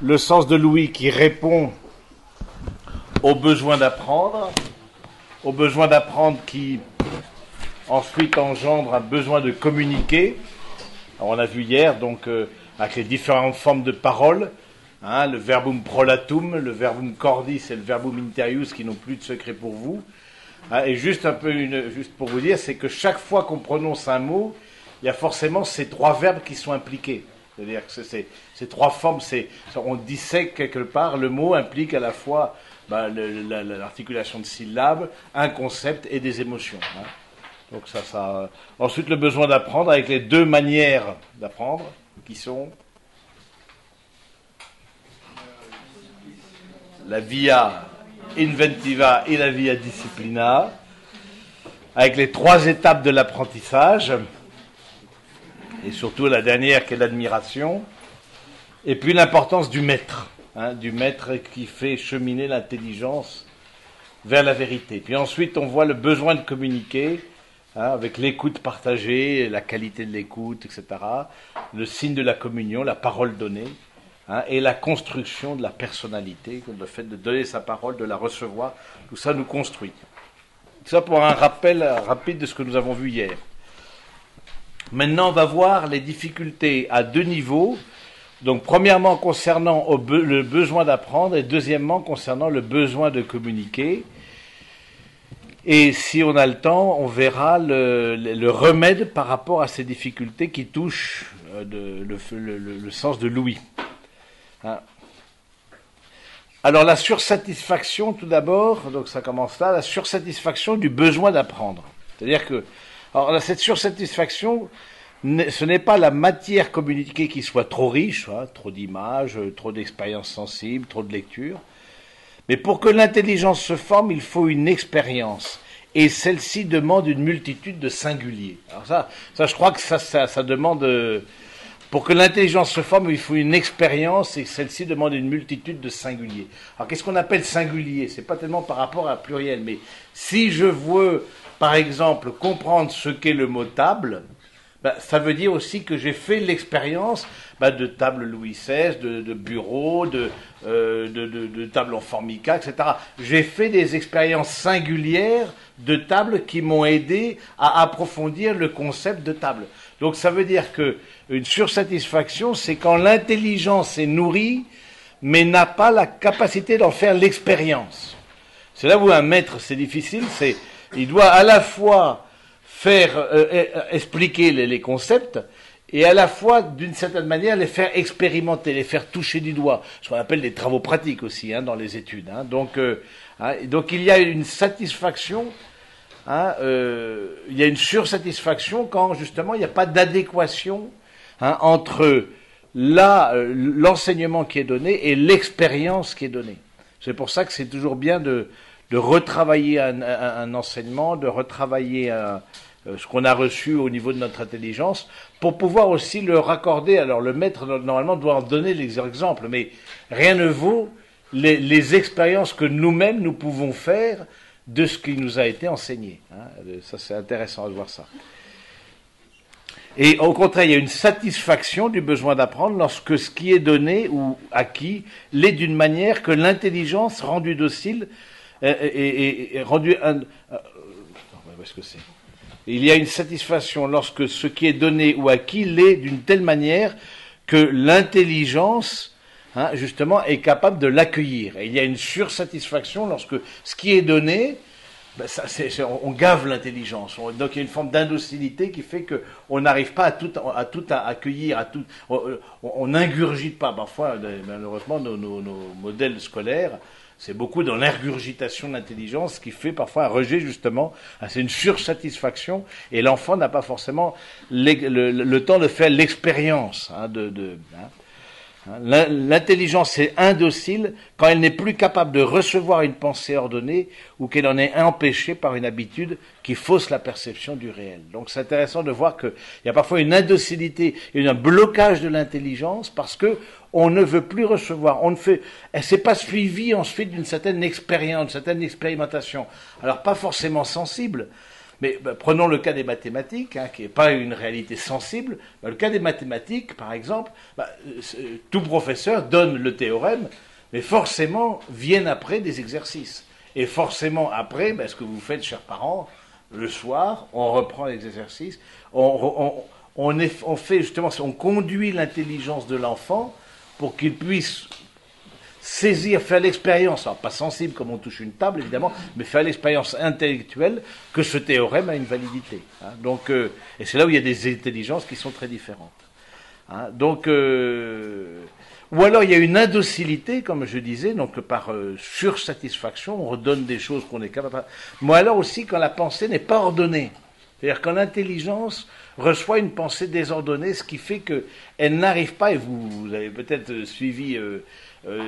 le sens de Louis qui répond au besoin d'apprendre, au besoin d'apprendre qui ensuite engendre un besoin de communiquer. on a vu hier, donc, euh, avec les différentes formes de parole, hein, le verbum prolatum, le verbum cordis et le verbum interius qui n'ont plus de secret pour vous. Hein, et juste un peu, juste pour vous dire, c'est que chaque fois qu'on prononce un mot, il y a forcément ces trois verbes qui sont impliqués. C'est-à-dire que ces trois formes, on dissèque quelque part, le mot implique à la fois bah, l'articulation de syllabes, un concept et des émotions. Hein. Donc ça. Ensuite, le besoin d'apprendre avec les deux manières d'apprendre, qui sont la via inventiva et la via disciplina, avec les trois étapes de l'apprentissage, et surtout la dernière qui est l'admiration, et puis l'importance du maître, hein, du maître qui fait cheminer l'intelligence vers la vérité. Puis ensuite, on voit le besoin de communiquer, hein, avec l'écoute partagée, la qualité de l'écoute, etc., le signe de la communion, la parole donnée, hein, et la construction de la personnalité, le fait de donner sa parole, de la recevoir, tout ça nous construit. Tout ça pour un rappel rapide de ce que nous avons vu hier. Maintenant, on va voir les difficultés à deux niveaux. Donc, premièrement, concernant le besoin d'apprendre et deuxièmement, concernant le besoin de communiquer. Et si on a le temps, on verra le, remède par rapport à ces difficultés qui touchent euh, le, sens de Louis. Hein. Alors la sursatisfaction, tout d'abord, donc ça commence là, la sursatisfaction du besoin d'apprendre. C'est-à-dire que alors cette sursatisfaction, ce n'est pas la matière communiquée qui soit trop riche, hein, trop d'images, trop d'expériences sensibles, trop de lectures. Mais pour que l'intelligence se forme, il faut une expérience. Et celle-ci demande une multitude de singuliers. Alors ça, ça je crois que ça, ça, demande... Pour que l'intelligence se forme, il faut une expérience et celle-ci demande une multitude de singuliers. Alors qu'est-ce qu'on appelle singulier? C'est pas tellement par rapport à pluriel, mais si je veux par exemple, comprendre ce qu'est le mot table, ben, ça veut dire aussi que j'ai fait l'expérience ben, de table Louis XVI, de, de bureaux, de, euh, de, de, table en formica, etc. J'ai fait des expériences singulières de tables qui m'ont aidé à approfondir le concept de table. Donc ça veut dire que une sursatisfaction, c'est quand l'intelligence est nourrie, mais n'a pas la capacité d'en faire l'expérience. C'est là où un maître, c'est difficile, c'est il doit à la fois faire euh, euh, expliquer les, concepts et à la fois, d'une certaine manière, les faire expérimenter, les faire toucher du doigt, ce qu'on appelle des travaux pratiques aussi hein, dans les études. Hein. Donc, euh, hein, donc il y a une satisfaction, il y a une sursatisfaction quand justement il n'y a pas d'adéquation entre l'enseignement qui est donné et l'expérience qui est donnée. C'est pour ça que c'est toujours bien de, de retravailler un, enseignement, de retravailler euh, ce qu'on a reçu au niveau de notre intelligence, pour pouvoir aussi le raccorder. Alors le maître, normalement, doit en donner les exemples, mais rien ne vaut les, expériences que nous-mêmes, nous pouvons faire de ce qui nous a été enseigné. Hein. Ça, c'est intéressant de voir ça. Et au contraire, il y a une satisfaction du besoin d'apprendre lorsque ce qui est donné ou acquis l'est d'une manière que l'intelligence rendue docile un, euh, que c'est? Il y a une satisfaction lorsque ce qui est donné ou acquis l'est d'une telle manière que l'intelligence, hein, justement, est capable de l'accueillir. Et il y a une sursatisfaction lorsque ce qui est donné, ben on, gave l'intelligence. Donc il y a une forme d'indocilité qui fait qu'on n'arrive pas à tout, à accueillir, à tout, on n'ingurgite pas. Parfois, malheureusement, nos, modèles scolaires c'est beaucoup dans l'ingurgitation de l'intelligence qui fait parfois un rejet justement. Ah, c'est une sursatisfaction et l'enfant n'a pas forcément le, temps de faire l'expérience hein, de. Hein, l'intelligence est indocile quand elle n'est plus capable de recevoir une pensée ordonnée ou qu'elle en est empêchée par une habitude qui fausse la perception du réel. Donc c'est intéressant de voir qu'il y a parfois une indocilité et un blocage de l'intelligence parce que on ne veut plus recevoir, on ne fait, elle s'est pas suivie ensuite d'une certaine expérience, d'une certaine expérimentation. Alors pas forcément sensible, Mais bah, prenons le cas des mathématiques, hein, qui n'est pas une réalité sensible. Bah, le cas des mathématiques, par exemple, bah, euh, tout professeur donne le théorème, mais forcément viennent après des exercices. Et forcément après, ce que vous faites, chers parents, le soir, on reprend les exercices, on, on fait justement, on conduit l'intelligence de l'enfant pour qu'il puisse saisir, faire l'expérience, alors pas sensible comme on touche une table évidemment, mais faire l'expérience intellectuelle que ce théorème a une validité. Hein. Donc, euh, et c'est là où il y a des intelligences qui sont très différentes. Hein. Donc, euh, ou alors il y a une indocilité, comme je disais, donc par euh, sursatisfaction, on redonne des choses qu'on est capable. Moi alors aussi quand la pensée n'est pas ordonnée, c'est-à-dire quand l'intelligence reçoit une pensée désordonnée, ce qui fait qu'elle n'arrive pas, et vous, avez peut-être suivi euh,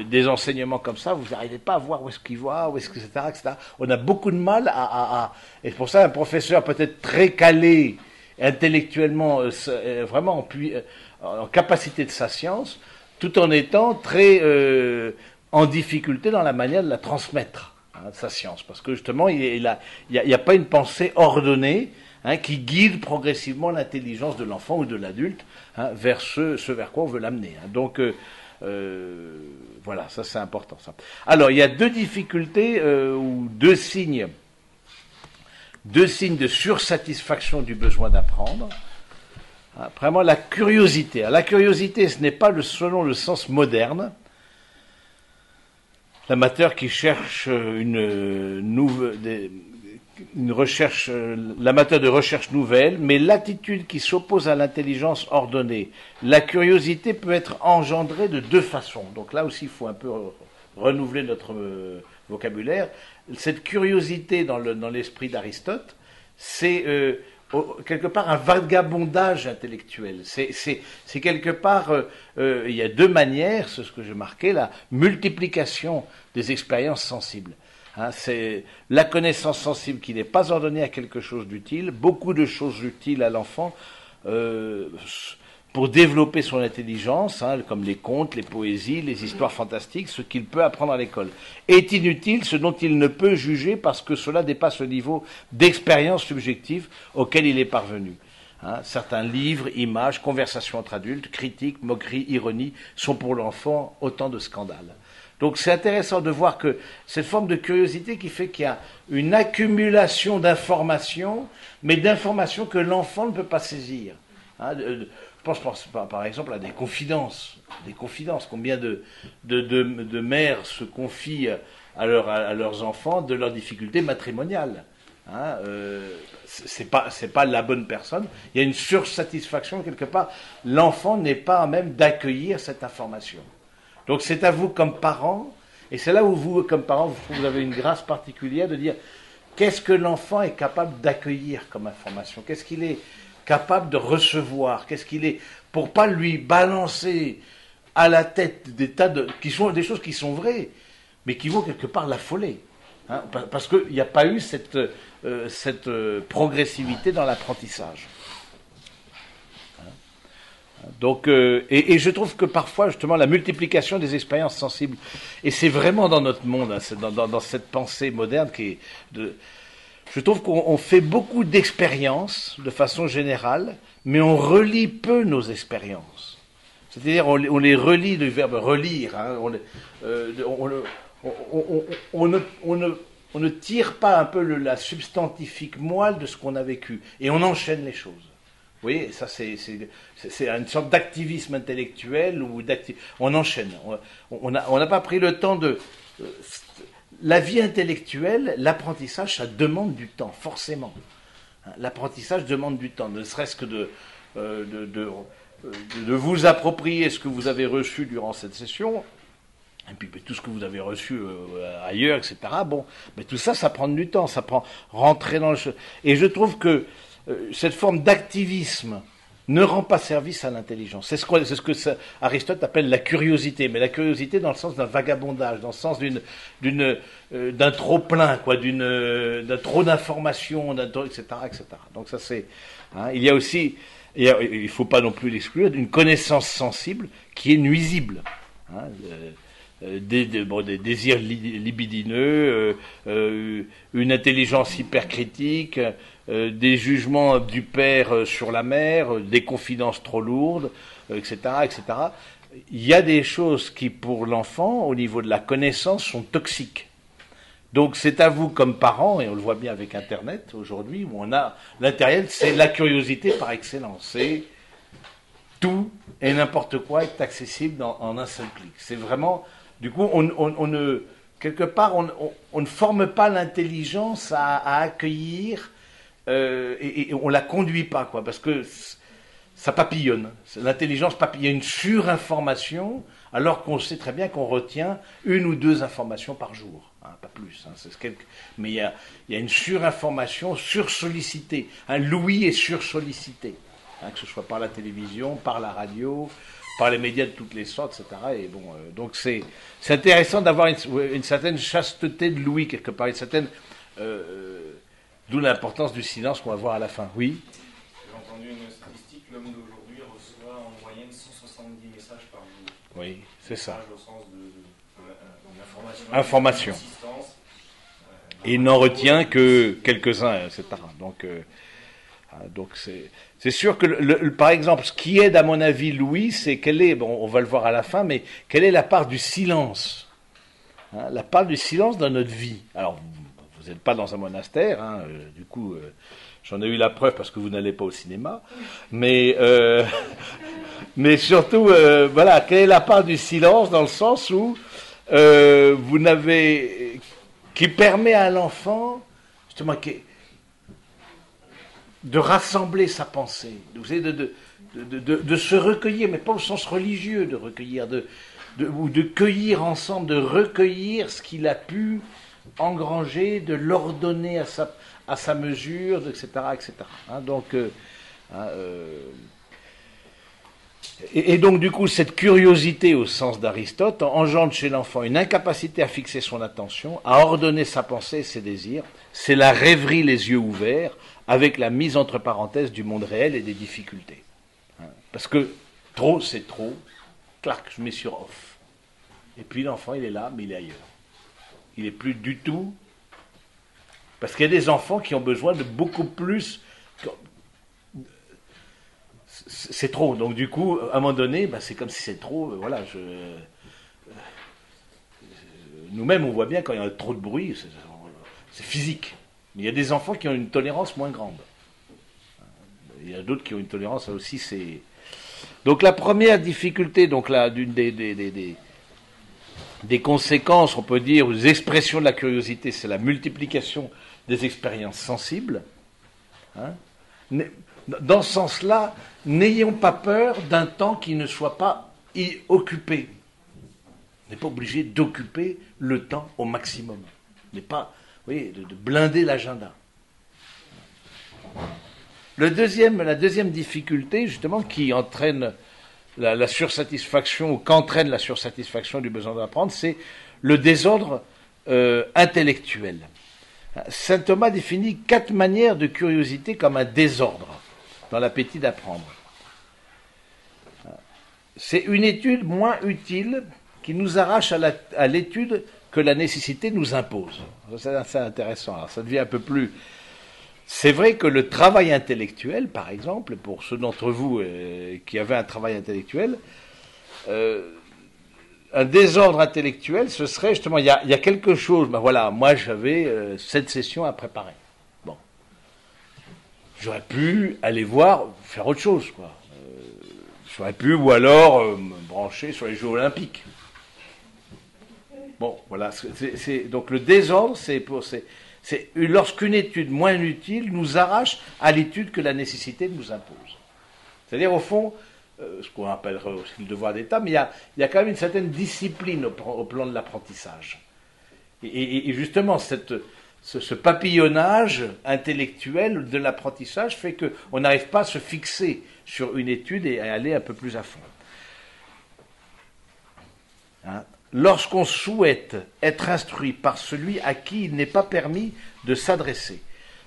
des enseignements comme ça, vous n'arrivez pas à voir où est-ce qu'il voit, où est-ce que, etc., etc. On a beaucoup de mal à, à, et c'est pour ça un professeur peut-être très calé intellectuellement, euh, euh, vraiment en, en, capacité de sa science, tout en étant très en difficulté dans la manière de la transmettre, hein, sa science, parce que justement, il n'y a, a, pas une pensée ordonnée. Hein, qui guide progressivement l'intelligence de l'enfant ou de l'adulte hein, vers ce, ce, vers quoi on veut l'amener. Donc, euh, voilà, ça c'est important. Alors, il y a deux difficultés euh, ou deux signes, deux signes de sursatisfaction du besoin d'apprendre. Ah, vraiment la curiosité. la curiosité, ce n'est pas selon le sens moderne. L'amateur qui cherche une nouvelle, une recherche, euh, l'amateur de recherche nouvelle, mais l'attitude qui s'oppose à l'intelligence ordonnée. La curiosité peut être engendrée de deux façons. Donc là aussi, il faut un peu renouveler notre euh, vocabulaire. Cette curiosité dans l'esprit d'Aristote, c'est euh, quelque part un vagabondage intellectuel. C'est quelque part, il y a deux manières, c'est ce que j'ai marqué, la multiplication des expériences sensibles. Hein, c'est la connaissance sensible qui n'est pas ordonnée à quelque chose d'utile, beaucoup de choses utiles à l'enfant euh, pour développer son intelligence, hein, comme les contes, les poésies, les histoires fantastiques, ce qu'il peut apprendre à l'école. Est inutile ce dont il ne peut juger parce que cela dépasse le niveau d'expérience subjective auquel il est parvenu. Hein, certains livres, images, conversations entre adultes, critiques, moqueries, ironies sont pour l'enfant autant de scandales. Donc c'est intéressant de voir que cette forme de curiosité qui fait qu'il y a une accumulation d'informations, mais d'informations que l'enfant ne peut pas saisir. Hein, je pense, par exemple à des confidences. Des confidences. Combien de, mères se confient à, leurs enfants de leurs difficultés matrimoniales hein, euh, c'est pas pas la bonne personne. Il y a une sursatisfaction quelque part. L'enfant n'est pas à même d'accueillir cette information. Donc c'est à vous comme parents, et c'est là où vous, comme parents, vous avez une grâce particulière de dire qu'est-ce que l'enfant est capable d'accueillir comme information, qu'est-ce qu'il est capable de recevoir, qu'est-ce qu'il est, pour pas lui balancer à la tête des tas de, qui sont des choses qui sont vraies, mais qui vont quelque part l'affoler. Hein, parce qu'il n'y a pas eu cette, euh, euh, progressivité dans l'apprentissage. Donc, euh, et, je trouve que parfois, justement, la multiplication des expériences sensibles, et c'est vraiment dans notre monde, hein, dans, cette pensée moderne qui est de, je trouve qu'on fait beaucoup d'expériences de façon générale, mais on relie peu nos expériences. C'est-à-dire, on, les relie, le verbe relire, on, ne, tire pas un peu la substantifique moelle de ce qu'on a vécu, et on enchaîne les choses. Oui, ça c'est une sorte d'activisme intellectuel ou on enchaîne. On n'a pas pris le temps de euh, la vie intellectuelle, l'apprentissage, ça demande du temps, forcément. Hein, l'apprentissage demande du temps, ne serait-ce que de, euh, de, de, vous approprier ce que vous avez reçu durant cette session, et puis tout ce que vous avez reçu euh, ailleurs, etc. Bon, mais tout ça, ça prend du temps, ça prend rentrer dans le. Et je trouve que euh, cette forme d'activisme ne rend pas service à l'intelligence. C'est ce, que Aristote appelle la curiosité, mais la curiosité dans le sens d'un vagabondage, dans le sens euh, d'un trop plein, euh, d'un trop d'informations, etc., etc. Donc ça c'est, hein, il y a aussi, il ne faut pas non plus l'exclure, d'une connaissance sensible qui est nuisible. Hein, des, désirs libidineux, une intelligence hypercritique, des jugements du père sur la mère, des confidences trop lourdes, etc., etc. Il y a des choses qui, pour l'enfant, au niveau de la connaissance, sont toxiques. Donc c'est à vous comme parents, et on le voit bien avec Internet aujourd'hui, où on a l'Internet, c'est la curiosité par excellence. C'est tout et n'importe quoi est accessible en un seul clic. C'est vraiment, du coup, on, ne, quelque part, on, ne forme pas l'intelligence à, accueillir euh, et, et, on la conduit pas, quoi, parce que ça papillonne. L'intelligence papillonne. Il y a une surinformation, alors qu'on sait très bien qu'on retient une ou deux informations par jour. Hein, pas plus. Hein, Mais il y, a, une surinformation sursollicitée. Un Louis est sursollicité. Hein, que ce soit par la télévision, par la radio, par les médias de toutes les sortes, etc. Et bon, euh, donc c'est intéressant d'avoir une, certaine chasteté de Louis quelque part, une certaine euh, d'où l'importance du silence qu'on va voir à la fin. Oui. Oui, c'est ça. information. Et il n'en retient que quelques-uns, etc. Donc, euh, ah, donc c'est sûr que, le, par exemple, ce qui aide à mon avis Louis, c'est quelle est, bon, on va le voir à la fin, mais quelle est la part du silence hein, La part du silence dans notre vie? Alors, vous n'êtes pas dans un monastère, hein, euh, du coup, euh, j'en ai eu la preuve parce que vous n'allez pas au cinéma, mais mais surtout, euh, voilà, quelle est la part du silence dans le sens où euh, vous n'avez qui permet à l'enfant justement de rassembler sa pensée, de, de, se recueillir, mais pas au sens religieux de recueillir, ou de cueillir ensemble, de recueillir ce qu'il a pu engranger, de l'ordonner à sa, mesure, etc. etc. Hein, donc, euh, hein, et, donc, du coup, cette curiosité au sens d'Aristote engendre chez l'enfant une incapacité à fixer son attention, à ordonner sa pensée et ses désirs. C'est la rêverie les yeux ouverts, avec la mise entre parenthèses du monde réel et des difficultés. Hein. Parce que trop, c'est trop. Clac, je mets sur off. Et puis l'enfant, il est là, mais il est ailleurs. Il n'est plus du tout. Parce qu'il y a des enfants qui ont besoin de beaucoup plus c'est trop. Donc du coup, à un moment donné, bah, c'est comme si c'est trop. Euh, voilà. Euh, nous-mêmes, on voit bien quand il y a trop de bruit, c'est physique. Mais il y a des enfants qui ont une tolérance moins grande. Il y a d'autres qui ont une tolérance aussi. C'est donc la première difficulté, donc là, d'une des, conséquences, on peut dire, des expressions de la curiosité, c'est la multiplication des expériences sensibles. Hein dans ce sens-là, n'ayons pas peur d'un temps qui ne soit pas occupé. On n'est pas obligé d'occuper le temps au maximum. N'est pas, voyez, de, blinder l'agenda. La deuxième difficulté, justement, qui entraîne la, sursatisfaction ou qu'entraîne la sursatisfaction du besoin d'apprendre, c'est le désordre euh, intellectuel. Saint Thomas définit quatre manières de curiosité comme un désordre dans l'appétit d'apprendre. C'est une étude moins utile qui nous arrache à l'étude que la nécessité nous impose. C'est intéressant. Alors, ça devient un peu plus. C'est vrai que le travail intellectuel, par exemple, pour ceux d'entre vous euh, qui avaient un travail intellectuel, euh, un désordre intellectuel, ce serait justement, il y a, quelque chose, ben voilà, moi j'avais euh, cette session à préparer. J'aurais pu aller voir, faire autre chose, quoi. J'aurais pu, ou alors, me brancher sur les Jeux Olympiques. Bon, voilà. Donc le désordre, c'est pour, c'est, lorsqu'une étude moins utile nous arrache à l'étude que la nécessité nous impose. C'est-à-dire, au fond, euh, ce qu'on appellerait aussi le devoir d'État, mais il y a, quand même une certaine discipline au, plan de l'apprentissage. et justement, cette, ce, papillonnage intellectuel de l'apprentissage fait qu'on n'arrive pas à se fixer sur une étude et à aller un peu plus à fond. Hein? Lorsqu'on souhaite être instruit par celui à qui il n'est pas permis de s'adresser.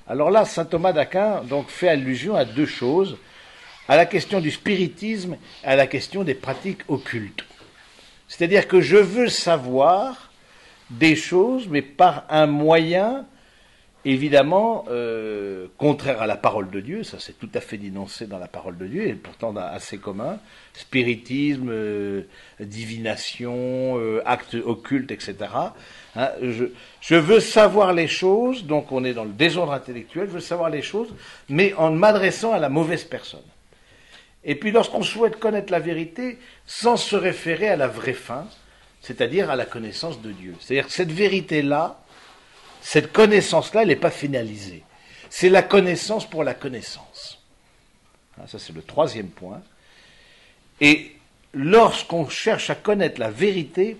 Alors là, saint Thomas d'Aquin donc fait allusion à deux choses, à la question du spiritisme et à la question des pratiques occultes. C'est-à-dire que je veux savoir des choses, mais par un moyen évidemment euh, contraire à la parole de Dieu, ça c'est tout à fait dénoncé dans la parole de Dieu, et pourtant assez commun, spiritisme, euh, divination, euh, actes occultes, etc. Hein, je, veux savoir les choses, donc on est dans le désordre intellectuel, je veux savoir les choses, mais en m'adressant à la mauvaise personne. Et puis lorsqu'on souhaite connaître la vérité, sans se référer à la vraie fin, c'est-à-dire à la connaissance de Dieu. C'est-à-dire cette vérité-là, cette connaissance-là, elle n'est pas finalisée. C'est la connaissance pour la connaissance. Ah, ça, c'est le troisième point. Et lorsqu'on cherche à connaître la vérité,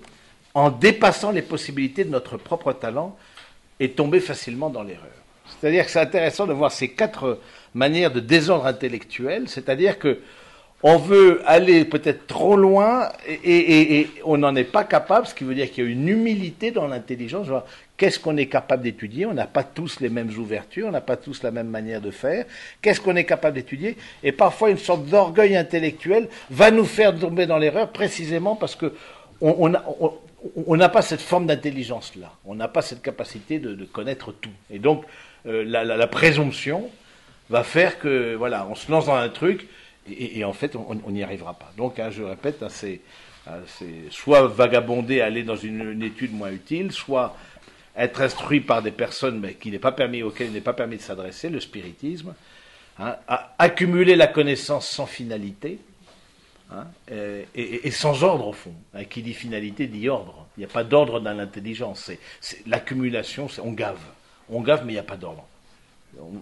en dépassant les possibilités de notre propre talent, et tomber facilement dans l'erreur. C'est-à-dire que c'est intéressant de voir ces quatre manières de désordre intellectuel, c'est-à-dire que on veut aller peut-être trop loin et, on n'en est pas capable, ce qui veut dire qu'il y a une humilité dans l'intelligence. Qu'est-ce qu'on est capable d'étudier? On n'a pas tous les mêmes ouvertures, on n'a pas tous la même manière de faire. Qu'est-ce qu'on est capable d'étudier? Et parfois, une sorte d'orgueil intellectuel va nous faire tomber dans l'erreur précisément parce que on n'a pas cette forme d'intelligence-là. On n'a pas cette capacité de, connaître tout. Et donc, euh, la, présomption va faire que, voilà, on se lance dans un truc et, en fait, on n'y arrivera pas. Donc, hein, je répète, hein, c'est soit vagabonder, aller dans une, étude moins utile, soit être instruit par des personnes mais qui n'est pas permis, auxquelles il n'est pas permis de s'adresser, le spiritisme, hein, accumuler la connaissance sans finalité, et, sans ordre au fond. qui dit finalité dit ordre. Il n'y a pas d'ordre dans l'intelligence. C'est, l'accumulation, on gave. On gave, mais il n'y a pas d'ordre.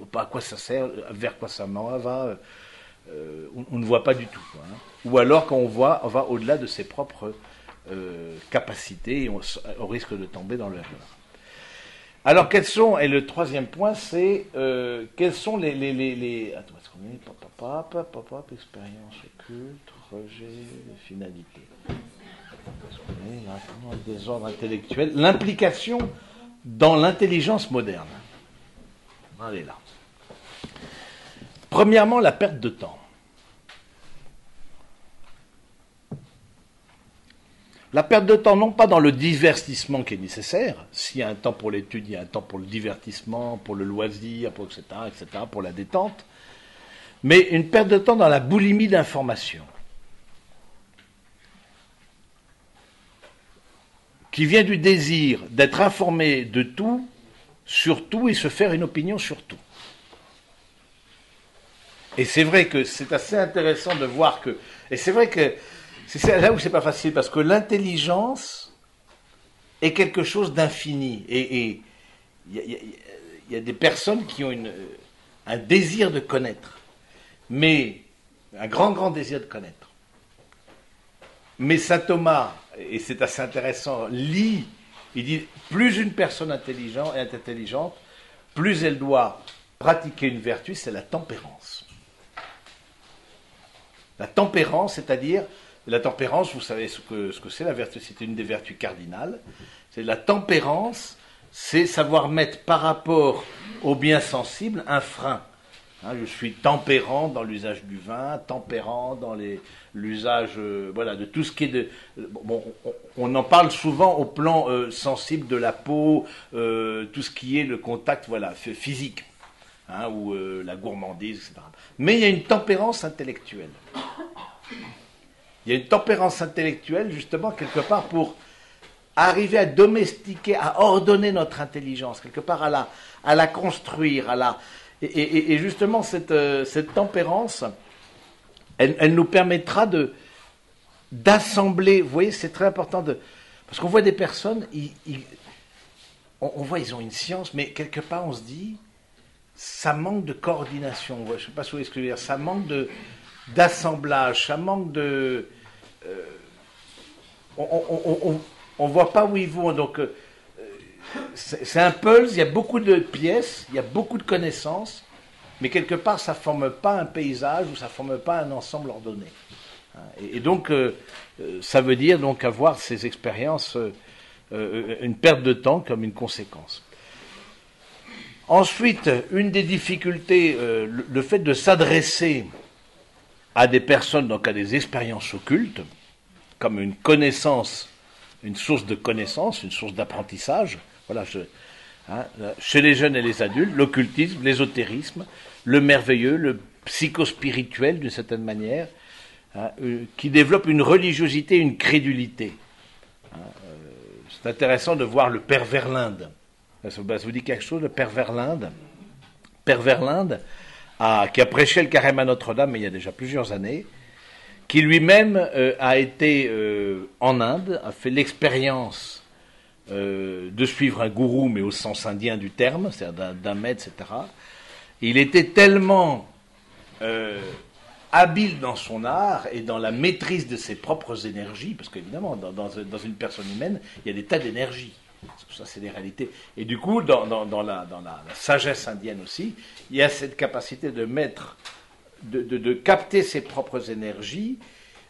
Pas à quoi ça sert, vers quoi ça va, euh, on, ne voit pas du tout. Hein. Ou alors quand on voit, on va au-delà de ses propres euh, capacités et on, risque de tomber dans l'erreur. Alors quels sont, et le troisième point c'est, euh, quels sont les... les, les, les attends, est-ce qu'on est pop, pop, pop, pop, expérience occulte, rejet, finalité. Est-ce qu'on l'implication dans l'intelligence moderne. Est là. Premièrement, la perte de temps. La perte de temps, non pas dans le divertissement qui est nécessaire, s'il y a un temps pour l'étude, il y a un temps pour le divertissement, pour le loisir, pour etc., etc., pour la détente, mais une perte de temps dans la boulimie d'information, qui vient du désir d'être informé de tout, sur tout, et se faire une opinion sur tout. Et c'est vrai que c'est assez intéressant de voir que. Et c'est vrai que c'est là où c'est pas facile, parce que l'intelligence est quelque chose d'infini. Et il y, a des personnes qui ont une, un désir de connaître, mais un grand, grand désir de connaître. Mais saint Thomas, et c'est assez intéressant, lit, il dit plus une personne intelligente est intelligente, plus elle doit pratiquer une vertu, c'est la tempérance. La tempérance, c'est-à-dire, la tempérance, vous savez ce que c'est, ce la vertu, c'est une des vertus cardinales. C'est la tempérance, c'est savoir mettre par rapport au bien sensible un frein. Hein, je suis tempérant dans l'usage du vin, tempérant dans l'usage euh, voilà, de tout ce qui est de... Bon, on, en parle souvent au plan euh, sensible de la peau, euh, tout ce qui est le contact voilà, physique. Hein, ou euh, la gourmandise, etc. Mais il y a une tempérance intellectuelle. Il y a une tempérance intellectuelle, justement, quelque part, pour arriver à domestiquer, à ordonner notre intelligence, quelque part à la, à la construire, à la... Et, justement, cette, euh, cette tempérance, elle, nous permettra de d'assembler, vous voyez, c'est très important de... Parce qu'on voit des personnes, on, on voit, ils ont une science, mais quelque part, on se dit, ça manque de coordination. Je ne sais pas si vous voyez ce que je veux dire. Ça manque de, d'assemblage, ça manque de. Euh, on ne voit pas où ils vont. Donc, euh, c'est, un pulse, il y a beaucoup de pièces, il y a beaucoup de connaissances, mais quelque part, ça ne forme pas un paysage ou ça ne forme pas un ensemble ordonné. Hein, et, donc, euh, ça veut dire donc avoir ces expériences, une perte de temps comme une conséquence. Ensuite, une des difficultés, euh, le, fait de s'adresser à des personnes, donc à des expériences occultes, comme une connaissance, une source de connaissance, une source d'apprentissage. Hein, chez les jeunes et les adultes, l'occultisme, l'ésotérisme, le merveilleux, le psychospirituel d'une certaine manière, hein, euh, qui développe une religiosité, une crédulité. Hein, euh, c'est intéressant de voir le Père Verlinde. Ça vous dit quelque chose, le Père Verlinde Père Verlinde, qui a prêché le carême à Notre-Dame il y a déjà plusieurs années, qui lui-même euh, a été en Inde, a fait l'expérience de suivre un gourou, mais au sens indien du terme, c'est-à-dire d'un maître, etc. Il était tellement euh, habile dans son art et dans la maîtrise de ses propres énergies, parce qu'évidemment, dans, une personne humaine, il y a des tas d'énergies. Ça, c'est des réalités. Et du coup, dans, la, sagesse indienne aussi, il y a cette capacité de mettre, de, capter ses propres énergies.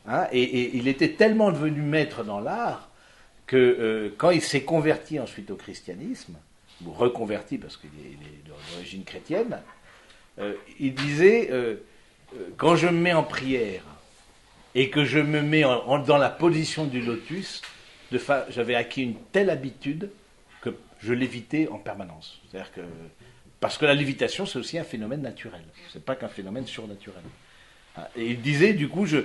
Hein, et, il était tellement devenu maître dans l'art que euh, quand il s'est converti ensuite au christianisme, ou reconverti parce qu'il est d'origine chrétienne, euh, il disait, euh, quand je me mets en prière et que je me mets dans la position du lotus, j'avais acquis une telle habitude que je lévitais en permanence. C'est-à-dire que, parce que la lévitation, c'est aussi un phénomène naturel. C'est pas qu'un phénomène surnaturel. Ah, et il disait, du coup, je,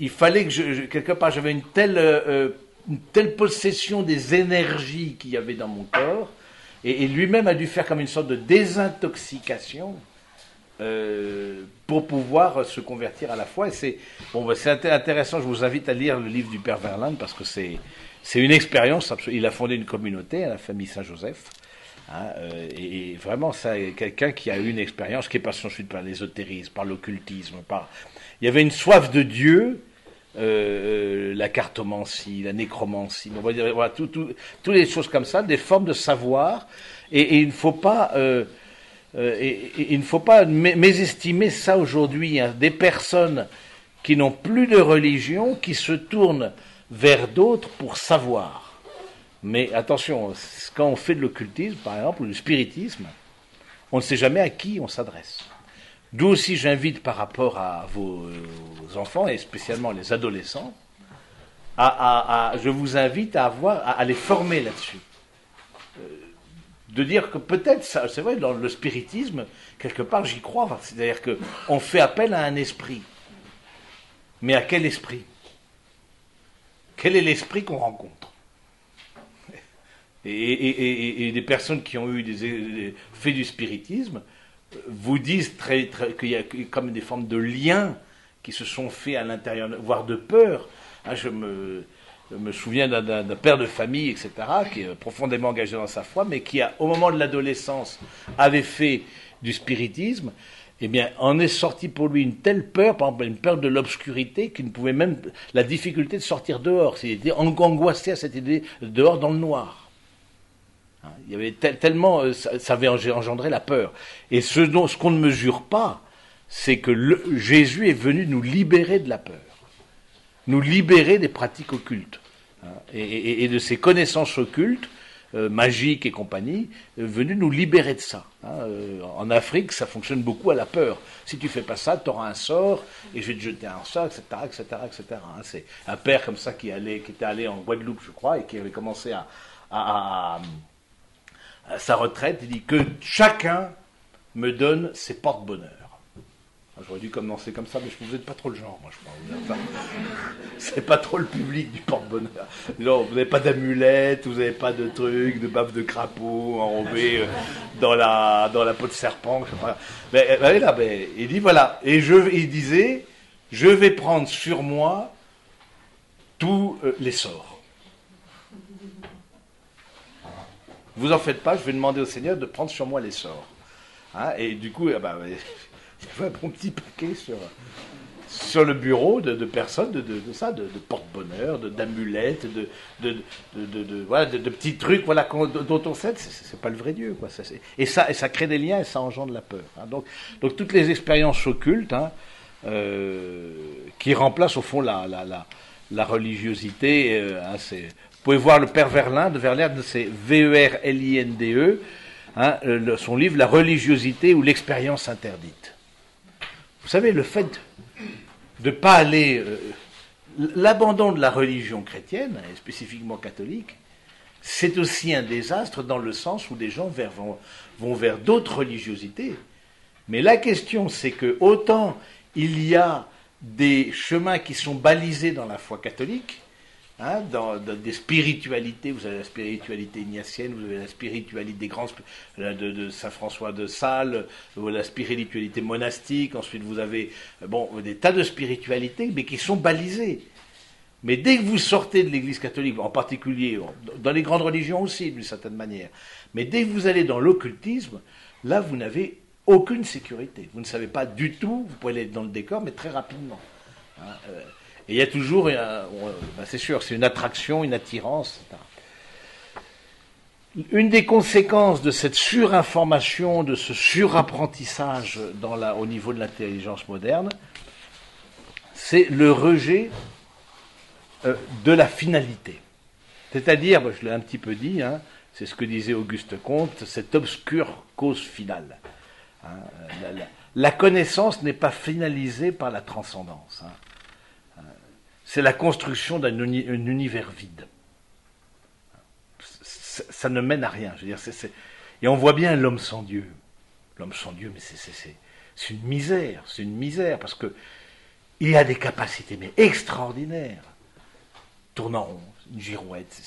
il fallait que quelque part, j'avais telle, une telle possession des énergies qu'il y avait dans mon corps et, lui-même a dû faire comme une sorte de désintoxication euh, pour pouvoir se convertir à la foi. C'est bon, bah, intéressant. Je vous invite à lire le livre du Père Verlaine parce que c'est une expérience. Il a fondé une communauté à la famille Saint-Joseph. Hein, euh, et, vraiment, c'est quelqu'un qui a eu une expérience qui est passée ensuite par l'ésotérisme, par l'occultisme. Il y avait une soif de Dieu euh, la cartomancie, la nécromancie, on va dire, voilà, tout, toutes les choses comme ça, des formes de savoir, et, il ne faut pas, euh, il ne faut pas mésestimer ça aujourd'hui, hein, des personnes qui n'ont plus de religion, qui se tournent vers d'autres pour savoir. Mais attention, quand on fait de l'occultisme, par exemple, ou du spiritisme, on ne sait jamais à qui on s'adresse. D'où aussi j'invite par rapport à vos enfants, et spécialement les adolescents, à, je vous invite à, avoir, les former là-dessus. Euh, de dire que peut-être, c'est vrai, dans le spiritisme, quelque part j'y crois, c'est-à-dire qu'on fait appel à un esprit. Mais à quel esprit? Quel est l'esprit qu'on rencontre? Et, des personnes qui ont eu des, fait du spiritisme vous disent très, qu'il y a comme des formes de liens qui se sont faits à l'intérieur, voire de peur. Ah, je me, me souviens d'un père de famille, etc., qui est profondément engagé dans sa foi, mais qui, au moment de l'adolescence, avait fait du spiritisme. Eh bien, en est sorti pour lui une telle peur, par exemple, une peur de l'obscurité, qu'il ne pouvait même, la difficulté de sortir dehors. Il était angoissé à cette idée dehors dans le noir. Hein, il y avait tellement, euh, ça, avait engendré la peur. Et ce, dont, ce qu'on ne mesure pas, c'est que Jésus est venu nous libérer de la peur, nous libérer des pratiques occultes hein, et, de ces connaissances occultes, euh, magiques et compagnie, euh, venu nous libérer de ça. Hein, en Afrique, ça fonctionne beaucoup à la peur. Si tu fais pas ça, tu auras un sort et je vais te jeter un sort, etc., etc., etc. c'est un père comme ça qui allait, qui était allé en Guadeloupe, je crois, et qui avait commencé à sa retraite, il dit que chacun me donne ses porte-bonheur. J'aurais dû commencer comme ça, mais je vous n'êtes pas trop le genre, moi, je crois. c'est pas trop le public du porte-bonheur. Non, vous n'avez pas d'amulette, vous n'avez pas de trucs, de baffe de crapaud enrobé euh, dans la, dans la peau de serpent. Mais, ben, là, ben, il dit voilà. Et je, il disait, je vais prendre sur moi tous euh, les sorts. Vous en faites pas, je vais demander au Seigneur de prendre sur moi les sorts. Hein, et du coup, ben, il y avait un bon petit paquet sur, sur le bureau de, personnes, de, de, ça, de, porte-bonheur, d'amulettes, de, de, voilà, de, petits trucs voilà, dont on sait, c'est pas le vrai Dieu. Quoi. Et, ça, et ça crée des liens et ça engendre la peur. Hein. Donc, donc toutes les expériences occultes hein, euh, qui remplacent au fond la, la, la, religiosité, euh, hein, vous pouvez voir le père Verlinde, Verlinde c'est V-E-R-L-I-N-D-E, hein, son livre La religiosité ou l'expérience interdite. Vous savez, le fait de ne pas aller euh, l'abandon de la religion chrétienne, spécifiquement catholique, c'est aussi un désastre dans le sens où des gens vont, vont vers d'autres religiosités. Mais la question, c'est que autant il y a des chemins qui sont balisés dans la foi catholique, Hein, dans, des spiritualités, vous avez la spiritualité ignatienne, vous avez la spiritualité des grands de, Saint François de Sales, vous avez la spiritualité monastique, ensuite vous avez bon des tas de spiritualités, mais qui sont balisées. Mais dès que vous sortez de l'Église catholique, en particulier dans les grandes religions aussi, d'une certaine manière, mais dès que vous allez dans l'occultisme, là vous n'avez aucune sécurité. Vous ne savez pas du tout, vous pouvez aller dans le décor, mais très rapidement. Hein, euh, et il y a toujours, bah, c'est sûr, c'est une attraction, une attirance, Une des conséquences de cette surinformation, de ce surapprentissage au niveau de l'intelligence moderne, c'est le rejet euh, de la finalité. C'est-à-dire, je l'ai un petit peu dit, hein, c'est ce que disait Auguste Comte, cette obscure cause finale. Hein, la, connaissance n'est pas finalisée par la transcendance. Hein c'est la construction d'un univers vide. Ça, ne mène à rien. Je veux dire, Et on voit bien l'homme sans Dieu. L'homme sans Dieu, mais c'est une misère, c'est une misère, parce que il a des capacités mais extraordinaires. Tournant une girouette,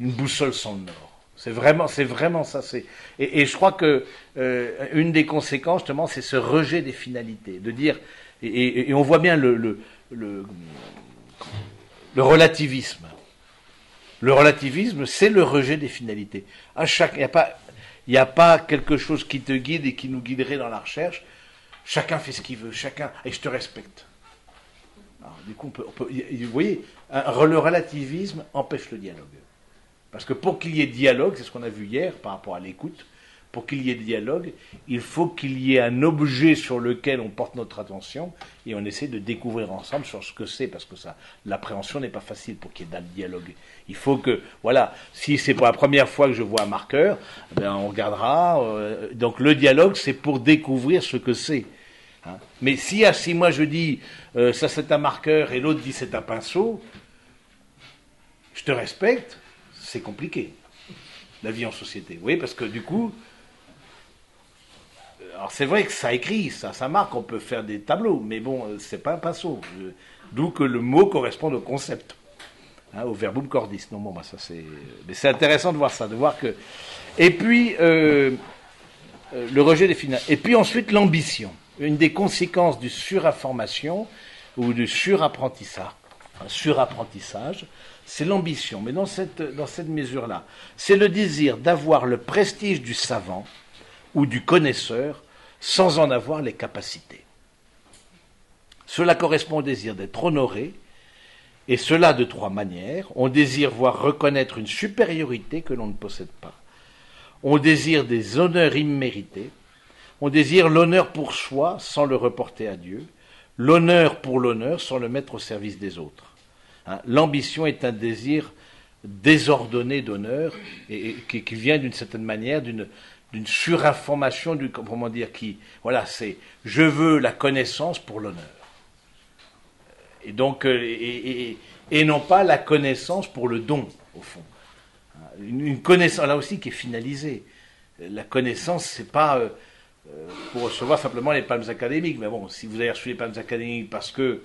une boussole sans le nord. C'est vraiment, c'est vraiment ça. Et, je crois que euh, une des conséquences, justement, c'est ce rejet des finalités, de dire. Et, on voit bien le, le relativisme. Le relativisme, c'est le rejet des finalités. À chaque, il n'y a pas, il a pas quelque chose qui te guide et qui nous guiderait dans la recherche. Chacun fait ce qu'il veut, chacun, et je te respecte. du coup, vous voyez, le relativisme empêche le dialogue. Parce que pour qu'il y ait dialogue, c'est ce qu'on a vu hier par rapport à l'écoute, pour qu'il y ait dialogue, il faut qu'il y ait un objet sur lequel on porte notre attention et on essaie de découvrir ensemble sur ce que c'est, parce que ça, l'appréhension n'est pas facile pour qu'il y ait un dialogue. Il faut que, voilà, si c'est pour la première fois que je vois un marqueur, ben on regardera. Euh, donc le dialogue, c'est pour découvrir ce que c'est. Hein. Mais si à six mois je dis euh, ça c'est un marqueur et l'autre dit c'est un pinceau, je te respecte, c'est compliqué la vie en société. Oui, parce que du coup, alors c'est vrai que ça écrit, ça, ça marque, on peut faire des tableaux, mais bon, euh, c'est pas un pinceau. D'où que le mot correspond au concept, hein, au verbum cordis. Non, bah, ça c'est. Mais c'est intéressant de voir ça, de voir que. Et puis euh, euh, le rejet des finales. Et puis ensuite l'ambition. Une des conséquences du surinformation ou du surapprentissage, surapprentissage, c'est l'ambition. Mais dans cette, dans cette mesure-là, c'est le désir d'avoir le prestige du savant ou du connaisseur sans en avoir les capacités. Cela correspond au désir d'être honoré, et cela de trois manières. On désire voir reconnaître une supériorité que l'on ne possède pas. On désire des honneurs immérités. On désire l'honneur pour soi sans le reporter à Dieu. L'honneur pour l'honneur sans le mettre au service des autres. Hein, l'ambition est un désir désordonné d'honneur et, qui, vient d'une certaine manière d'une d'une surinformation, du, comment dire, qui, voilà, c'est je veux la connaissance pour l'honneur. Et donc, euh, et, non pas la connaissance pour le don, au fond. Une, connaissance, là aussi, qui est finalisée. La connaissance, c'est pas euh, euh, pour recevoir simplement les palmes académiques. Mais bon, si vous avez reçu les palmes académiques parce que,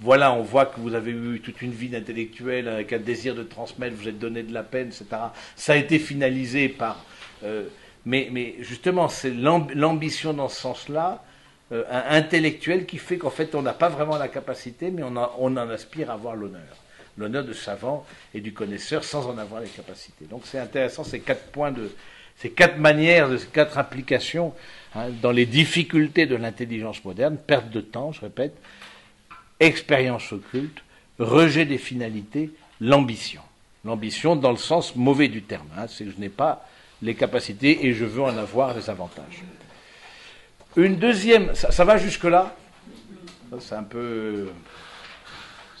voilà, on voit que vous avez eu toute une vie d'intellectuel avec un désir de transmettre, vous êtes donné de la peine, etc. Ça a été finalisé par mais, justement, c'est l'ambition dans ce sens-là, euh, intellectuelle, qui fait qu'en fait, on n'a pas vraiment la capacité, mais on, en aspire à avoir l'honneur. L'honneur de savant et du connaisseur sans en avoir les capacités. Donc c'est intéressant ces quatre points de, ces quatre manières, ces quatre applications hein, dans les difficultés de l'intelligence moderne, perte de temps, je répète, expérience occulte, rejet des finalités, l'ambition. L'ambition dans le sens mauvais du terme. Hein, c'est que je n'ai pas les capacités et je veux en avoir les avantages. Une deuxième, ça, va jusque-là? C'est un peu.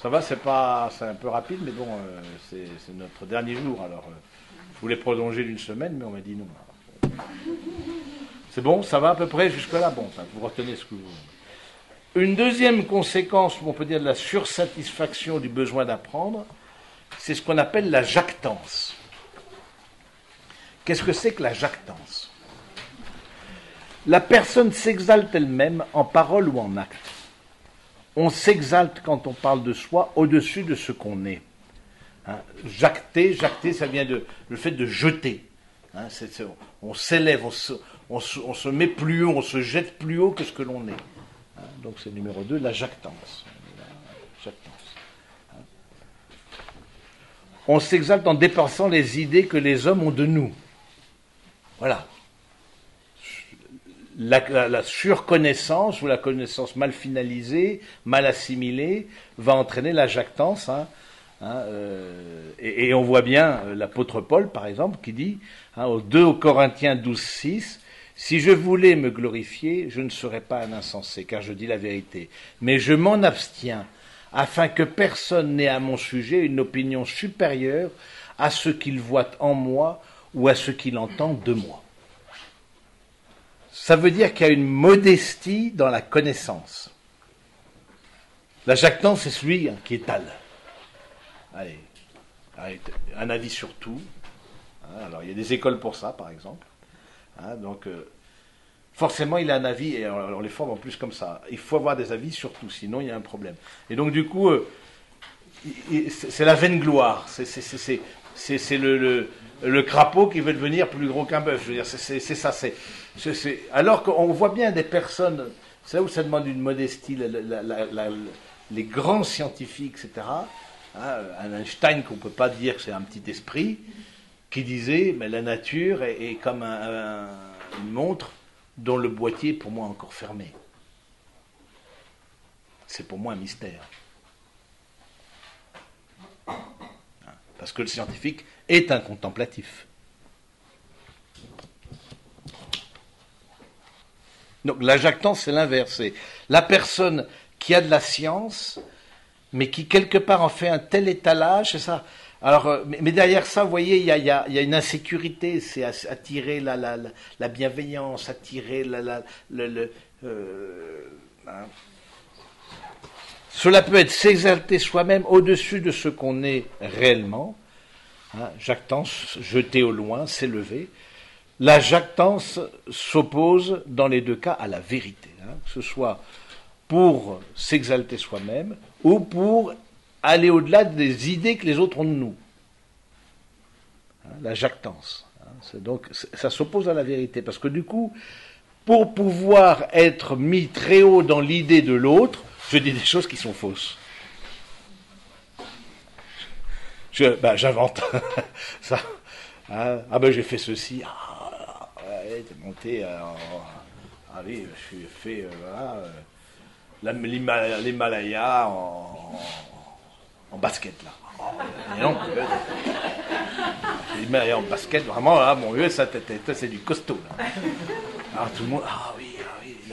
Ça va, c'est pas, c'est un peu rapide, mais bon, euh, c'est, notre dernier jour. Alors, euh, je voulais prolonger d'une semaine, mais on m'a dit non. C'est bon, ça va à peu près jusque-là? Bon, vous retenez ce que vous. Une deuxième conséquence, on peut dire, de la sursatisfaction du besoin d'apprendre, c'est ce qu'on appelle la jactance. Qu'est-ce que c'est que la jactance? La personne s'exalte elle-même en parole ou en acte. On s'exalte quand on parle de soi au-dessus de ce qu'on est. Hein, jacter, jacter, ça vient de le fait de jeter. Hein, on s'élève, on se, met plus haut, on se jette plus haut que ce que l'on est. Hein, donc c'est numéro 2, la jactance. On s'exalte en dépensant les idées que les hommes ont de nous. Voilà. La, surconnaissance ou la connaissance mal finalisée, mal assimilée, va entraîner la jactance. Hein, euh, et, on voit bien euh, l'apôtre Paul, par exemple, qui dit hein, aux 2 Corinthiens 12, 6, Si je voulais me glorifier, je ne serais pas un insensé, car je dis la vérité. Mais je m'en abstiens, afin que personne n'ait à mon sujet une opinion supérieure à ce qu'il voit en moi ou à ce qu'il entend de moi. Ça veut dire qu'il y a une modestie dans la connaissance. La jactance, c'est celui qui étale allez, un avis sur tout. Hein, alors il y a des écoles pour ça, par exemple. Hein, donc euh, forcément il a un avis, et on, les forme en plus comme ça. Il faut avoir des avis sur tout, sinon il y a un problème. Et donc du coup, euh, c'est la vaine gloire. C'est le, le, crapaud qui veut devenir plus gros qu'un bœuf. C'est ça. C'est alors qu'on voit bien des personnes. C'est là où ça demande une modestie. les grands scientifiques, etc Hein, un Einstein qu'on ne peut pas dire que c'est un petit esprit, qui disait mais la nature est, comme une montre dont le boîtier est pour moi encore fermé. C'est pour moi un mystère. Hein, parce que le scientifique est un contemplatif. Donc la jactance, c'est l'inverse. La personne qui a de la science, mais qui quelque part en fait un tel étalage, c'est ça. Alors, euh, mais, derrière ça, vous voyez, il y a, une insécurité, c'est attirer la, la, la, bienveillance, attirer le, euh, hein. Cela peut être s'exalter soi-même au-dessus de ce qu'on est réellement. Hein, jactance, jeter au loin, s'élever. La jactance s'oppose dans les deux cas à la vérité, hein, que ce soit pour s'exalter soi-même ou pour aller au-delà des idées que les autres ont de nous. Hein, la jactance. Donc, ça s'oppose à la vérité, parce que du coup, pour pouvoir être mis très haut dans l'idée de l'autre, je dis des choses qui sont fausses. Ben, j'invente ça. Hein, ah ben j'ai fait ceci. Ah, ouais, t'es monté. Euh, ah oui, je suis fait. Euh, voilà, euh, l'Himalaya en, en, basket, là. l'Himalaya en basket, vraiment, là, mon vieux, ça, c'est du costaud. Là. Alors tout le monde, ah oui,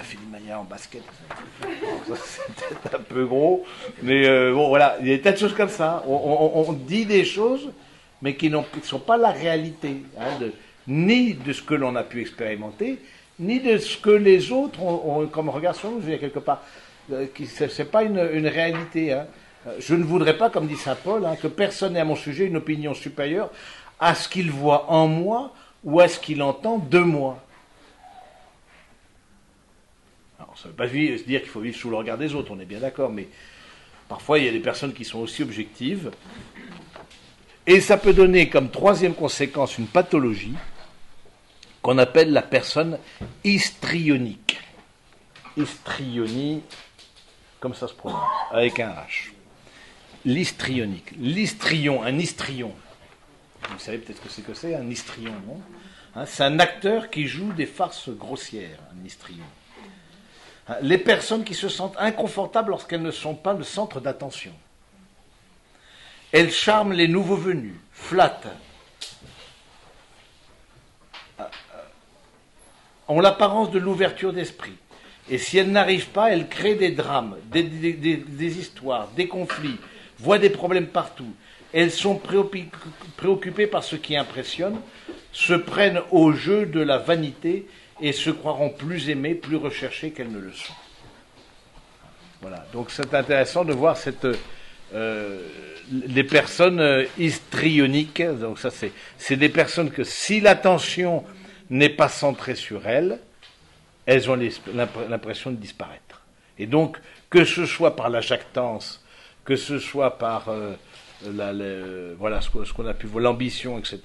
fait l'Himalaya en basket. c'est peut-être un peu gros, mais euh, bon, voilà, il y a des tas de choses comme ça. On, dit des choses, mais qui ne sont pas la réalité, hein, ni de ce que l'on a pu expérimenter, ni de ce que les autres ont, comme regard sur nous. Je veux dire, quelque part, euh, ce n'est pas une, réalité. Hein. Euh, je ne voudrais pas, comme dit Saint Paul, hein, que personne n'ait à mon sujet une opinion supérieure à ce qu'il voit en moi ou à ce qu'il entend de moi. Alors, ça ne veut pas dire qu'il faut vivre sous le regard des autres, on est bien d'accord, mais parfois il y a des personnes qui sont aussi objectives. Et ça peut donner comme troisième conséquence une pathologie qu'on appelle la personne histrionique. Histrionie, comme ça se prononce, avec un H. L'histrionique. L'histrion, un histrion. Vous savez peut-être ce que c'est que c'est, un histrion, non? Hein, C'est un acteur qui joue des farces grossières, un histrion. Hein, les personnes qui se sentent inconfortables lorsqu'elles ne sont pas le centre d'attention. Elles charment les nouveaux venus, flattent, euh, euh, ont l'apparence de l'ouverture d'esprit. Et si elle n'arrive pas, elle crée des drames, des, histoires, des conflits, voit des problèmes partout. Elles sont préoccupées par ce qui impressionne, se prennent au jeu de la vanité et se croiront plus aimées, plus recherchées qu'elles ne le sont. Voilà. Donc c'est intéressant de voir cette, euh, les personnes euh, histrioniques. Donc ça c'est, des personnes que si l'attention n'est pas centrée sur elles, elles ont l'impression de disparaître. Et donc que ce soit par la jactance, que ce soit par euh, ce qu'on a pu l'ambition, etc.,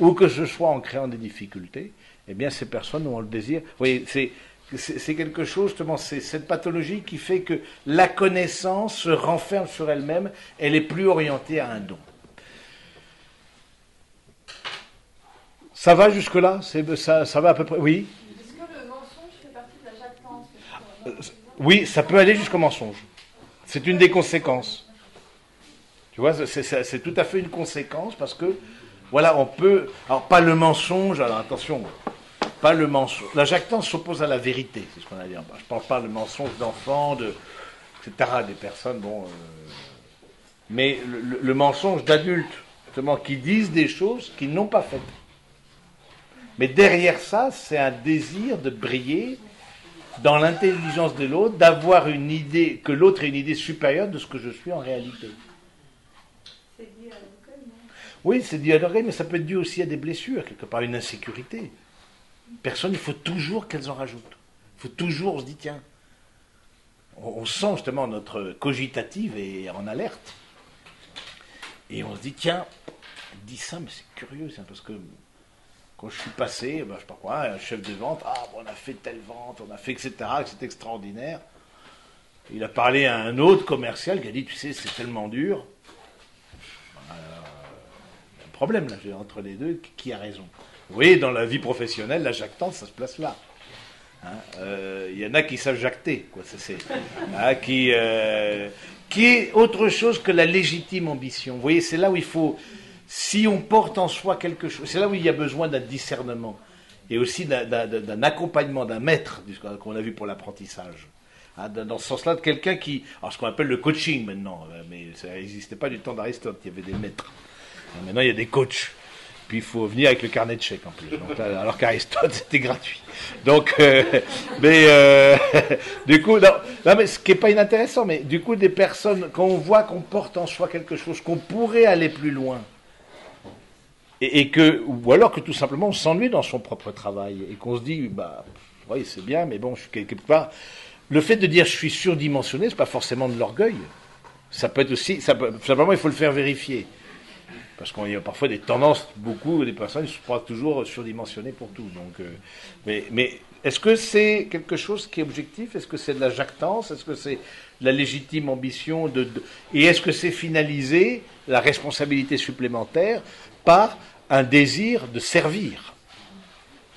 ou que ce soit en créant des difficultés, eh bien ces personnes ont le désir. Vous voyez, c'est c'est quelque chose, justement, c'est cette pathologie qui fait que la connaissance se renferme sur elle-même, elle est plus orientée à un don. Ça va jusque-là? Ça, ça va à peu près? Oui? Est-ce que le mensonge fait partie de la jactance? Euh, Oui, ça peut aller jusqu'au mensonge. C'est une des conséquences. Tu vois, c'est tout à fait une conséquence parce que, voilà, on peut. Alors, pas le mensonge, alors attention, pas le mensonge. La jactance s'oppose à la vérité, c'est ce qu'on a dit. Je ne parle pas le mensonge d'enfants, de, etc., des personnes, bon. Euh, mais le, mensonge d'adultes, justement, qui disent des choses qu'ils n'ont pas faites. Mais derrière ça, c'est un désir de briller dans l'intelligence de l'autre, d'avoir une idée, que l'autre ait une idée supérieure de ce que je suis en réalité. C'est dû à l'orgueil, non? Oui, c'est dû à l'orgueil, mais ça peut être dû aussi à des blessures, quelque part, une insécurité. Personne, il faut toujours qu'elles en rajoutent. Il faut toujours, on se dit, tiens, on, sent justement notre cogitative et en alerte. Et on se dit, tiens, dit ça, mais c'est curieux, parce que quand je suis passé, ben, je sais pas quoi, un chef de vente, ah, on a fait telle vente, on a fait, etc., c'est extraordinaire. Il a parlé à un autre commercial qui a dit, tu sais, c'est tellement dur. il y a un problème là, entre les deux, qui a raison voyez, dans la vie professionnelle, la jactance, ça se place là. Hein, euh, il y en a qui savent jacter, quoi. c'est, hein, qui, euh, qui est autre chose que la légitime ambition. Vous voyez, c'est là où il faut, si on porte en soi quelque chose, c'est là où il y a besoin d'un discernement et aussi d'un, accompagnement d'un maître, qu'on a vu pour l'apprentissage. Hein, dans ce sens-là, de quelqu'un qui, alors ce qu'on appelle le coaching maintenant, euh, mais ça n'existait pas du temps d'Aristote, il y avait des maîtres. Maintenant, il y a des coachs. Puis il faut venir avec le carnet de chèques en plus. alors qu'Aristote, c'était gratuit. Donc, euh, mais euh, du coup, non, mais ce qui n'est pas inintéressant, mais du coup, des personnes, quand on voit qu'on porte en soi quelque chose, qu'on pourrait aller plus loin, et, que, ou alors que tout simplement on s'ennuie dans son propre travail, et qu'on se dit, bah, oui, c'est bien, mais bon, je suis quelque part. Le fait de dire je suis surdimensionné, c'est pas forcément de l'orgueil. Ça peut être aussi, ça simplement, il faut le faire vérifier. Parce qu'il y a parfois des tendances, beaucoup des personnes se croient toujours surdimensionnées pour tout. Donc, euh, mais, mais est-ce que c'est quelque chose qui est objectif? Est-ce que c'est de la jactance? Est-ce que c'est de la légitime ambition de, Et est-ce que c'est finalisé, la responsabilité supplémentaire, par un désir de servir?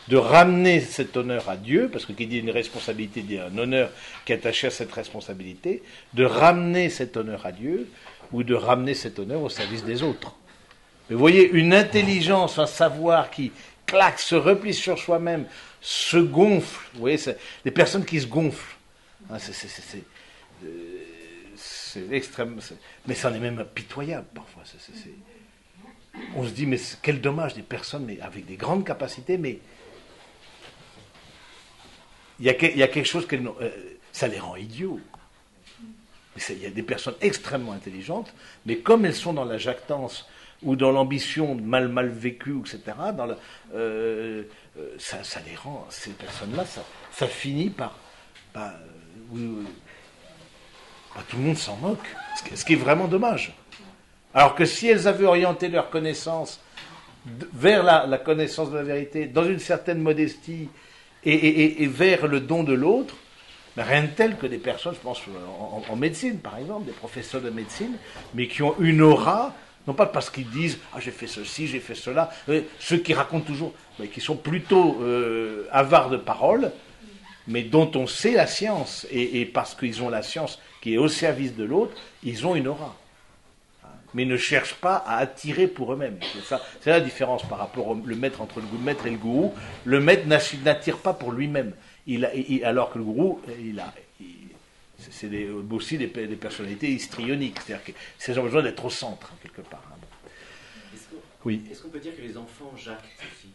De ramener cet honneur à Dieu, parce que qui dit une responsabilité dit un honneur qui est attaché à cette responsabilité, de ramener cet honneur à Dieu ou de ramener cet honneur au service des autres. Mais vous voyez, une intelligence, un savoir qui claque, se replie sur soi-même, se gonfle. Vous voyez, des personnes qui se gonflent. Hein, euh, c'est extrême. Mais ça en est même pitoyable parfois. on se dit, mais quel dommage des personnes mais avec des grandes capacités, mais il y a, il y a quelque chose que euh, ça les rend idiots. Il y a des personnes extrêmement intelligentes, mais comme elles sont dans la jactance ou dans l'ambition mal mal vécue, etc., dans euh, euh, ça, les rend, ces personnes-là, ça, ça, finit par... Euh, bah, tout le monde s'en moque, ce qui est vraiment dommage. Alors que si elles avaient orienté leur connaissance vers la, connaissance de la vérité, dans une certaine modestie, et, vers le don de l'autre, ben, rien de tel que des personnes, je pense en, médecine par exemple, des professeurs de médecine, mais qui ont une aura non pas parce qu'ils disent Ah, j'ai fait ceci, j'ai fait cela. Euh, ceux qui racontent toujours, mais qui sont plutôt euh, avares de paroles, mais dont on sait la science. Et, parce qu'ils ont la science qui est au service de l'autre, ils ont une aura. Mais ne cherchent pas à attirer pour eux-mêmes. C'est la différence par rapport au maître entre le maître et le gourou. Le maître n'attire pas pour lui-même. Il, alors que le gourou, il a, c'est aussi des, personnalités histrioniques, c'est-à-dire qu'ils ont besoin d'être au centre, quelque part. Hein. oui. Est-ce qu'on peut dire que les enfants jactent aussi?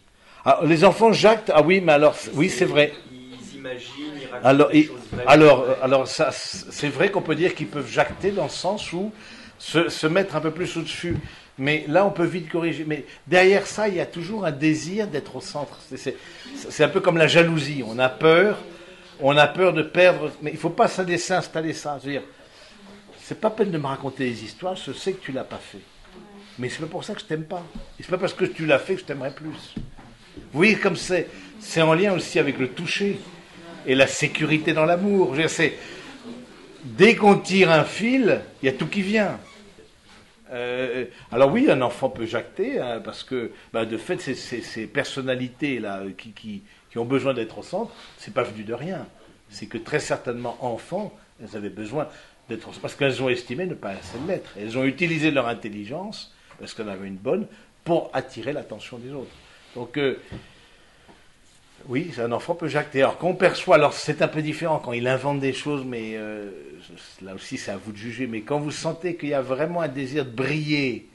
Ah, Les enfants jactent, ah oui, mais alors, oui, c'est vrai. Ils s'imagine, il raconte Alors, des et- choses vraies. alors, euh, alors ça, c'est vrai qu'on peut dire qu'ils peuvent jacter dans le sens où se, se mettre un peu plus au-dessus. Mais là, on peut vite corriger. Mais derrière ça, il y a toujours un désir d'être au centre. C'est- un peu comme la jalousie. On a peur, on a peur de perdre. Mais il ne faut pas se laisser installer ça. Je veux dire, c'est pas peine de me raconter des histoires. Je sais que tu l'as pas fait. Mais c'est pas pour ça que je t'aime pas. Et c'est pas parce que tu l'as fait que je t'aimerais plus. Vous voyez comme c'est, c'est en lien aussi avec le toucher et la sécurité dans l'amour. Dès qu'on tire un fil, il y a tout qui vient. Euh, alors oui, un enfant peut jacter, hein, parce que bah, de fait, ces, personnalités-là qui, qui- qui ont besoin d'être au centre, c'est pas venu de rien. C'est que très certainement, enfants, elles avaient besoin d'être au centre, parce qu'elles ont estimé ne pas assez l'être. Elles ont utilisé leur intelligence, parce qu'elles avaient une bonne, pour attirer l'attention des autres. Donc, euh, oui, un enfant peut jacter. Alors qu'on perçoit, alors c'est un peu différent quand il invente des choses, mais euh, là aussi c'est à vous de juger. Mais quand vous sentez qu'il y a vraiment un désir de briller,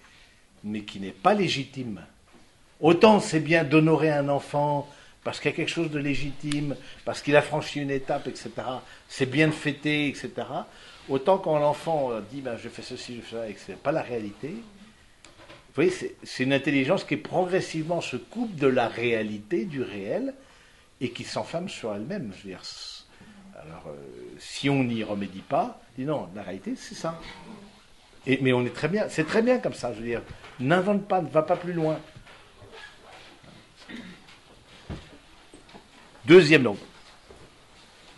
mais qui n'est pas légitime, autant c'est bien d'honorer un enfant parce qu'il y a quelque chose de légitime, parce qu'il a franchi une étape, etc. C'est bien de fêter, etc. Autant quand l'enfant euh, dit ben, je fais ceci, je fais ça, et que ce n'est pas la réalité. Vous voyez, c'est- c'est une intelligence qui progressivement se coupe de la réalité, du réel, et qui s'enflamme sur elle-même. Alors, euh, si on n'y remédie pas, dit non, la réalité, c'est ça. Mais on est très bien, c'est très bien comme ça. Je veux dire, n'invente pas, ne va pas plus loin. Deuxième donc,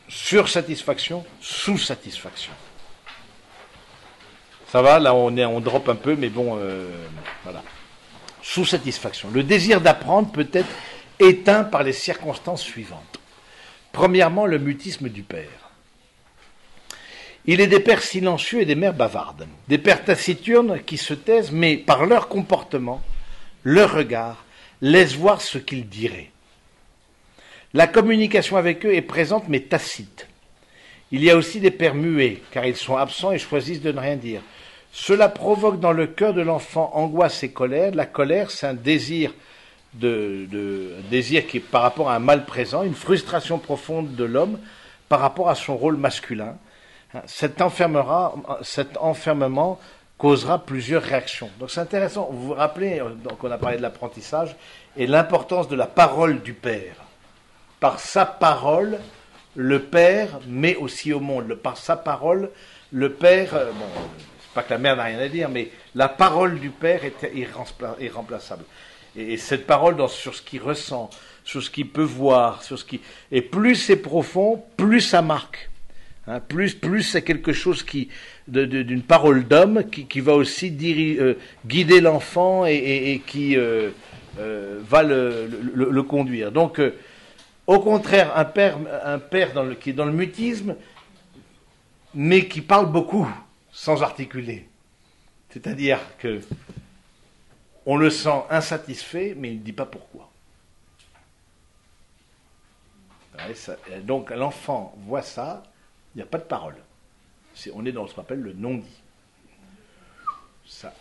sursatisfaction, sous-satisfaction. Ça va, là on, est, on drop un peu, mais bon, euh, voilà. Sous-satisfaction. Le désir d'apprendre peut être éteint par les circonstances suivantes. Premièrement, le mutisme du père. Il est des pères silencieux et des mères bavardes, des pères taciturnes qui se taisent, mais par leur comportement, leur regard, laissent voir ce qu'ils diraient. La communication avec eux est présente mais tacite. Il y a aussi des pères muets, car ils sont absents et choisissent de ne rien dire. Cela provoque dans le cœur de l'enfant angoisse et colère. La colère, c'est un désir de, désir qui est par rapport à un mal présent, une frustration profonde de l'homme par rapport à son rôle masculin. Hein, Cet, cet enfermement causera plusieurs réactions. Donc c'est intéressant. Vous vous rappelez, euh, donc on a parlé de l'apprentissage et l'importance de la parole du père. Par sa parole, le père met aussi au monde. Par sa parole, le père, euh, bon, c'est pas que la mère n'a rien à dire, mais la parole du père est irrempla- irremplaçable. Et, et cette parole sur ce qu'il ressent, sur ce qu'il peut voir, sur ce qui, et plus c'est profond, plus ça marque. Hein, plus, plus c'est quelque chose qui, d'une parole d'homme qui, va aussi euh, guider l'enfant et, qui euh, euh, va le, conduire. Donc, au contraire, un père, qui est dans le mutisme, mais qui parle beaucoup sans articuler. C'est-à-dire que on le sent insatisfait, mais il ne dit pas pourquoi. Ça- donc l'enfant voit ça, il n'y a pas de parole. On est dans ce qu'on appelle le non-dit.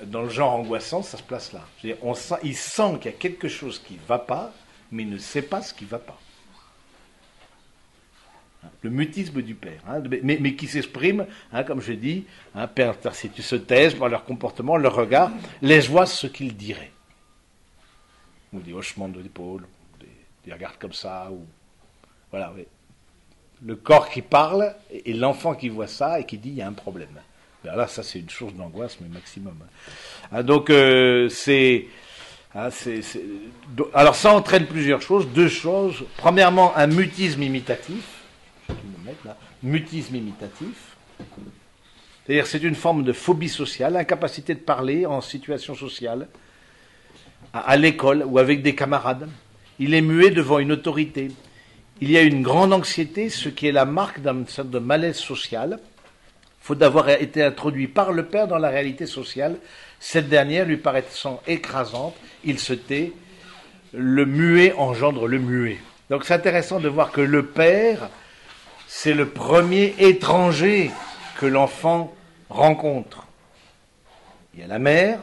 Dans le genre angoissant, ça se place là. On sent- il sent qu'il y a quelque chose qui ne va pas, mais il ne sait pas ce qui ne va pas. Hein, Le mutisme du père, hein, mais, qui s'exprime, hein, comme je dis, hein, père, tu se par leur comportement, leur regard, laisse voir ce qu'ils diraient. Ou des hochements d'épaule, des, des regards comme ça, ou voilà. Le corps qui parle et, l'enfant qui voit ça et qui dit il y a un problème. Là, ça c'est une source d'angoisse, mais maximum. Ah, donc euh, c'est, alors ça entraîne plusieurs choses, deux choses. Premièrement, un mutisme imitatif. Mutisme imitatif. C'est-à-dire c'est une forme de phobie sociale, incapacité de parler en situation sociale, à, l'école ou avec des camarades. Il est muet devant une autorité. Il y a une grande anxiété, ce qui est la marque d'une sorte de malaise social. Faut d'avoir été introduit par le père dans la réalité sociale. Cette dernière lui paraissant écrasante, il se tait. Le muet engendre le muet. Donc c'est intéressant de voir que le père, c'est le premier étranger que l'enfant rencontre. Il y a la mère,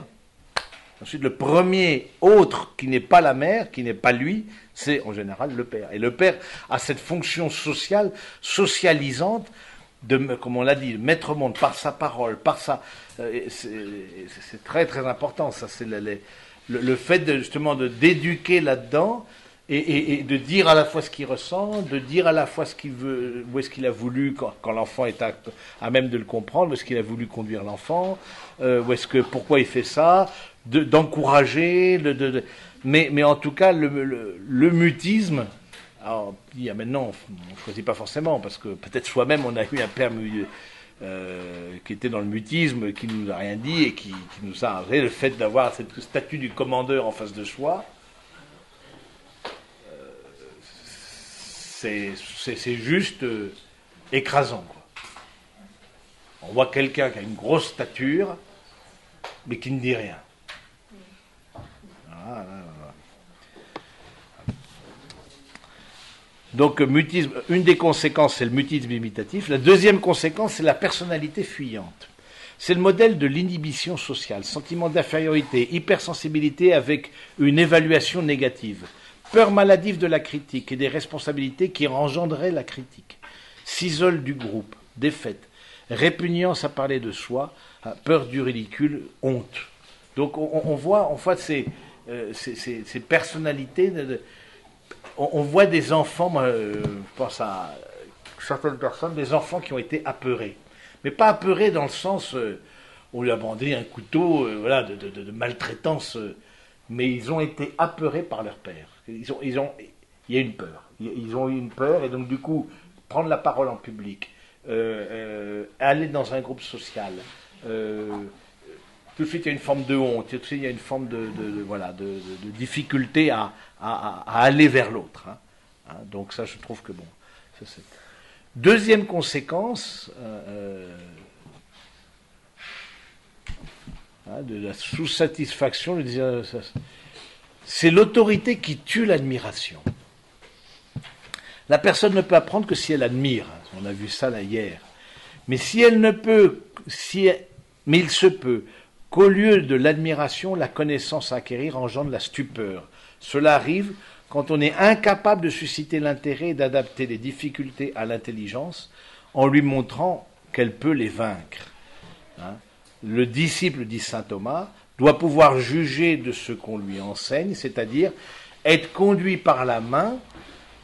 Ensuite, le premier autre qui n'est pas la mère, qui n'est pas lui, c'est en général le père. Et le père a cette fonction sociale, socialisante, de, comme on l'a dit, mettre au monde par sa parole, par sa. euh, c'est très très important. Ça, c'est le, le, fait de, justement d'éduquer là-dedans et, de dire à la fois ce qu'il ressent, de dire à la fois ce qu'il veut, où est-ce qu'il a voulu quand, l'enfant est à, à, même de le comprendre, où est-ce qu'il a voulu conduire l'enfant, euh, où est-ce que pourquoi il fait ça, d'encourager, de, de, de, mais, en tout cas le, mutisme. Alors, il y a maintenant, on ne choisit pas forcément, parce que peut-être soi-même on a eu un père euh, qui était dans le mutisme, qui nous a rien dit et qui, nous a le fait d'avoir cette statue du commandeur en face de soi. C'est juste euh, écrasant. On voit quelqu'un qui a une grosse stature, mais qui ne dit rien. Voilà, voilà. Donc, mutisme, une des conséquences, c'est le mutisme imitatif. La deuxième conséquence, c'est la personnalité fuyante. C'est le modèle de l'inhibition sociale, sentiment d'infériorité, hypersensibilité avec une évaluation négative peur maladive de la critique et des responsabilités qui engendraient la critique, s'isole du groupe, défaite, répugnance à parler de soi, peur du ridicule, honte. Donc on, on voit fait ces, euh, ces, personnalités, on, on, voit des enfants, euh, je pense à certaines personnes, des enfants qui ont été apeurés. Mais pas apeurés dans le sens, euh, on lui a bandé un couteau voilà, de, maltraitance, mais ils ont été apeurés par leur père. Ils ont, ils ont, il y a une peur. Ils ont eu une peur et donc du coup, prendre la parole en public, euh, euh, aller dans un groupe social, euh, tout de suite il y a une forme de honte, tout de suite il y a une forme de, voilà, de, difficulté à, aller vers l'autre. Hein. Hein, donc ça, je trouve que bon. Deuxième conséquence hein, de la sous-satisfaction, c'est l'autorité qui tue l'admiration. La personne ne peut apprendre que si elle admire. On a vu ça là hier. Mais si elle ne peut, si mais il se peut qu'au lieu de l'admiration, la connaissance à acquérir engendre la stupeur. Cela arrive quand on est incapable de susciter l'intérêt et d'adapter les difficultés à l'intelligence en lui montrant qu'elle peut les vaincre. Hein? Le disciple, dit saint Thomas, doit pouvoir juger de ce qu'on lui enseigne, c'est-à-dire être conduit par la main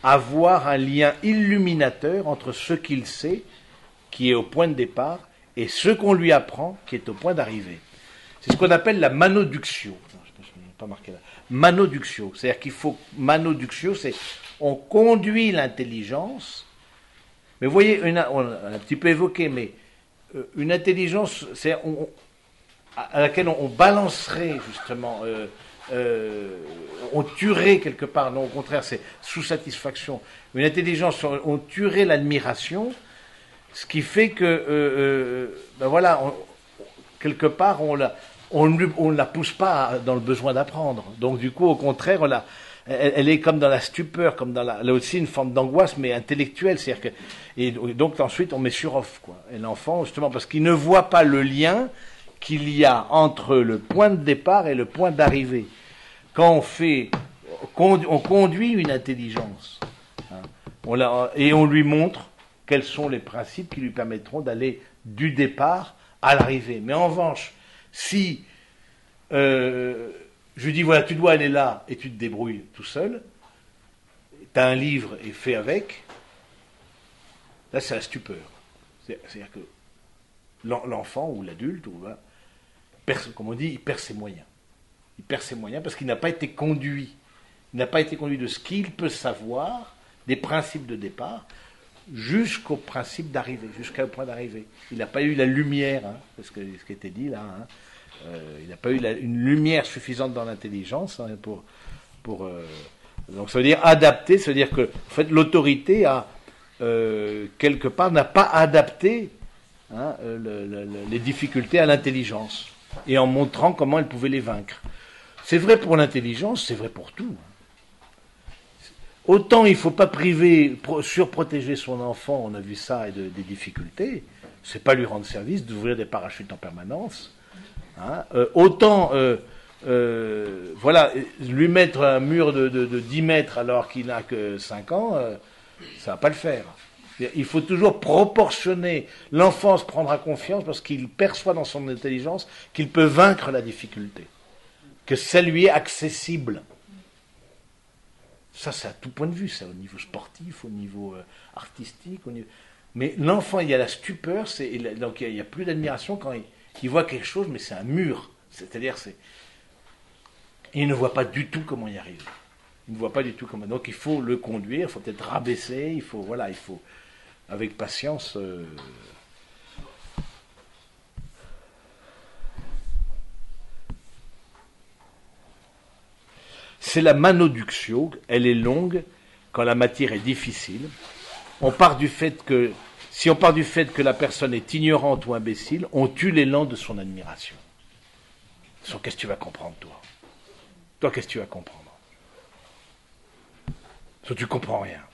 à voir un lien illuminateur entre ce qu'il sait, qui est au point de départ, et ce qu'on lui apprend, qui est au point d'arrivée. C'est ce qu'on appelle la manoduction. Pas marqué là. Manoduction, c'est-à-dire qu'il faut manoduction, c'est on conduit l'intelligence. Mais vous voyez, on a un petit peu évoqué, mais une intelligence, c'est à laquelle on, balancerait justement, euh, euh, on tuerait quelque part, non au contraire c'est sous satisfaction, une intelligence, on, tuerait l'admiration, ce qui fait que, euh, ben voilà, on, quelque part on la, on ne la pousse pas dans le besoin d'apprendre. Donc du coup, au contraire, on la, elle, est comme dans la stupeur, comme dans la, là aussi une forme d'angoisse, mais intellectuelle, c'est-à-dire que, et donc ensuite on met sur off quoi. Et l'enfant, justement, parce qu'il ne voit pas le lien qu'il y a entre le point de départ et le point d'arrivée. Quand on fait, on conduit une intelligence, hein, et on lui montre quels sont les principes qui lui permettront d'aller du départ à l'arrivée. Mais en revanche, si euh, je lui dis voilà, tu dois aller là et tu te débrouilles tout seul, tu as un livre et fais avec, là c'est la stupeur. C'est-à-dire que l'enfant ou l'adulte, ou, comme on dit, il perd ses moyens. Il perd ses moyens parce qu'il n'a pas été conduit. Il n'a pas été conduit de ce qu'il peut savoir, des principes de départ, jusqu'au principe d'arrivée, jusqu'au point d'arrivée. Il n'a pas eu la lumière, hein, parce que ce qui était dit là, hein, euh, il n'a pas eu une lumière suffisante dans l'intelligence hein, pour, pour euh, donc ça veut dire adapter, ça veut dire que en fait l'autorité a euh, quelque part n'a pas adapté le, le, les difficultés à l'intelligence et en montrant comment elle pouvait les vaincre. C'est vrai pour l'intelligence, c'est vrai pour tout. Autant il ne faut pas priver, surprotéger son enfant, on a vu ça, et de, des difficultés, c'est pas lui rendre service d'ouvrir des parachutes en permanence. Hein. Euh, autant euh, euh, voilà, lui mettre un mur de, 10 mètres alors qu'il n'a que 5 ans, ça va pas le faire. Il faut toujours proportionner. L'enfance prendra confiance parce qu'il perçoit dans son intelligence qu'il peut vaincre la difficulté, que ça lui est accessible. Ça, c'est à tout point de vue, ça, au niveau sportif, au niveau euh, artistique. Mais l'enfant, il y a la stupeur, donc il n'y a, plus d'admiration quand il, voit quelque chose, mais c'est un mur. C'est-à-dire, c'est, il ne voit pas du tout comment y arriver. Il ne voit pas du tout comment. Donc il faut le conduire, il faut peut-être rabaisser, il faut, voilà, il faut, avec patience. Euh, C'est la manoduction, elle est longue quand la matière est difficile. On part du fait que, si on part du fait que la personne est ignorante ou imbécile, on tue l'élan de son admiration. Qu'est-ce que tu vas comprendre, toi? Toi, qu'est-ce que tu vas comprendre? Que tu comprends rien.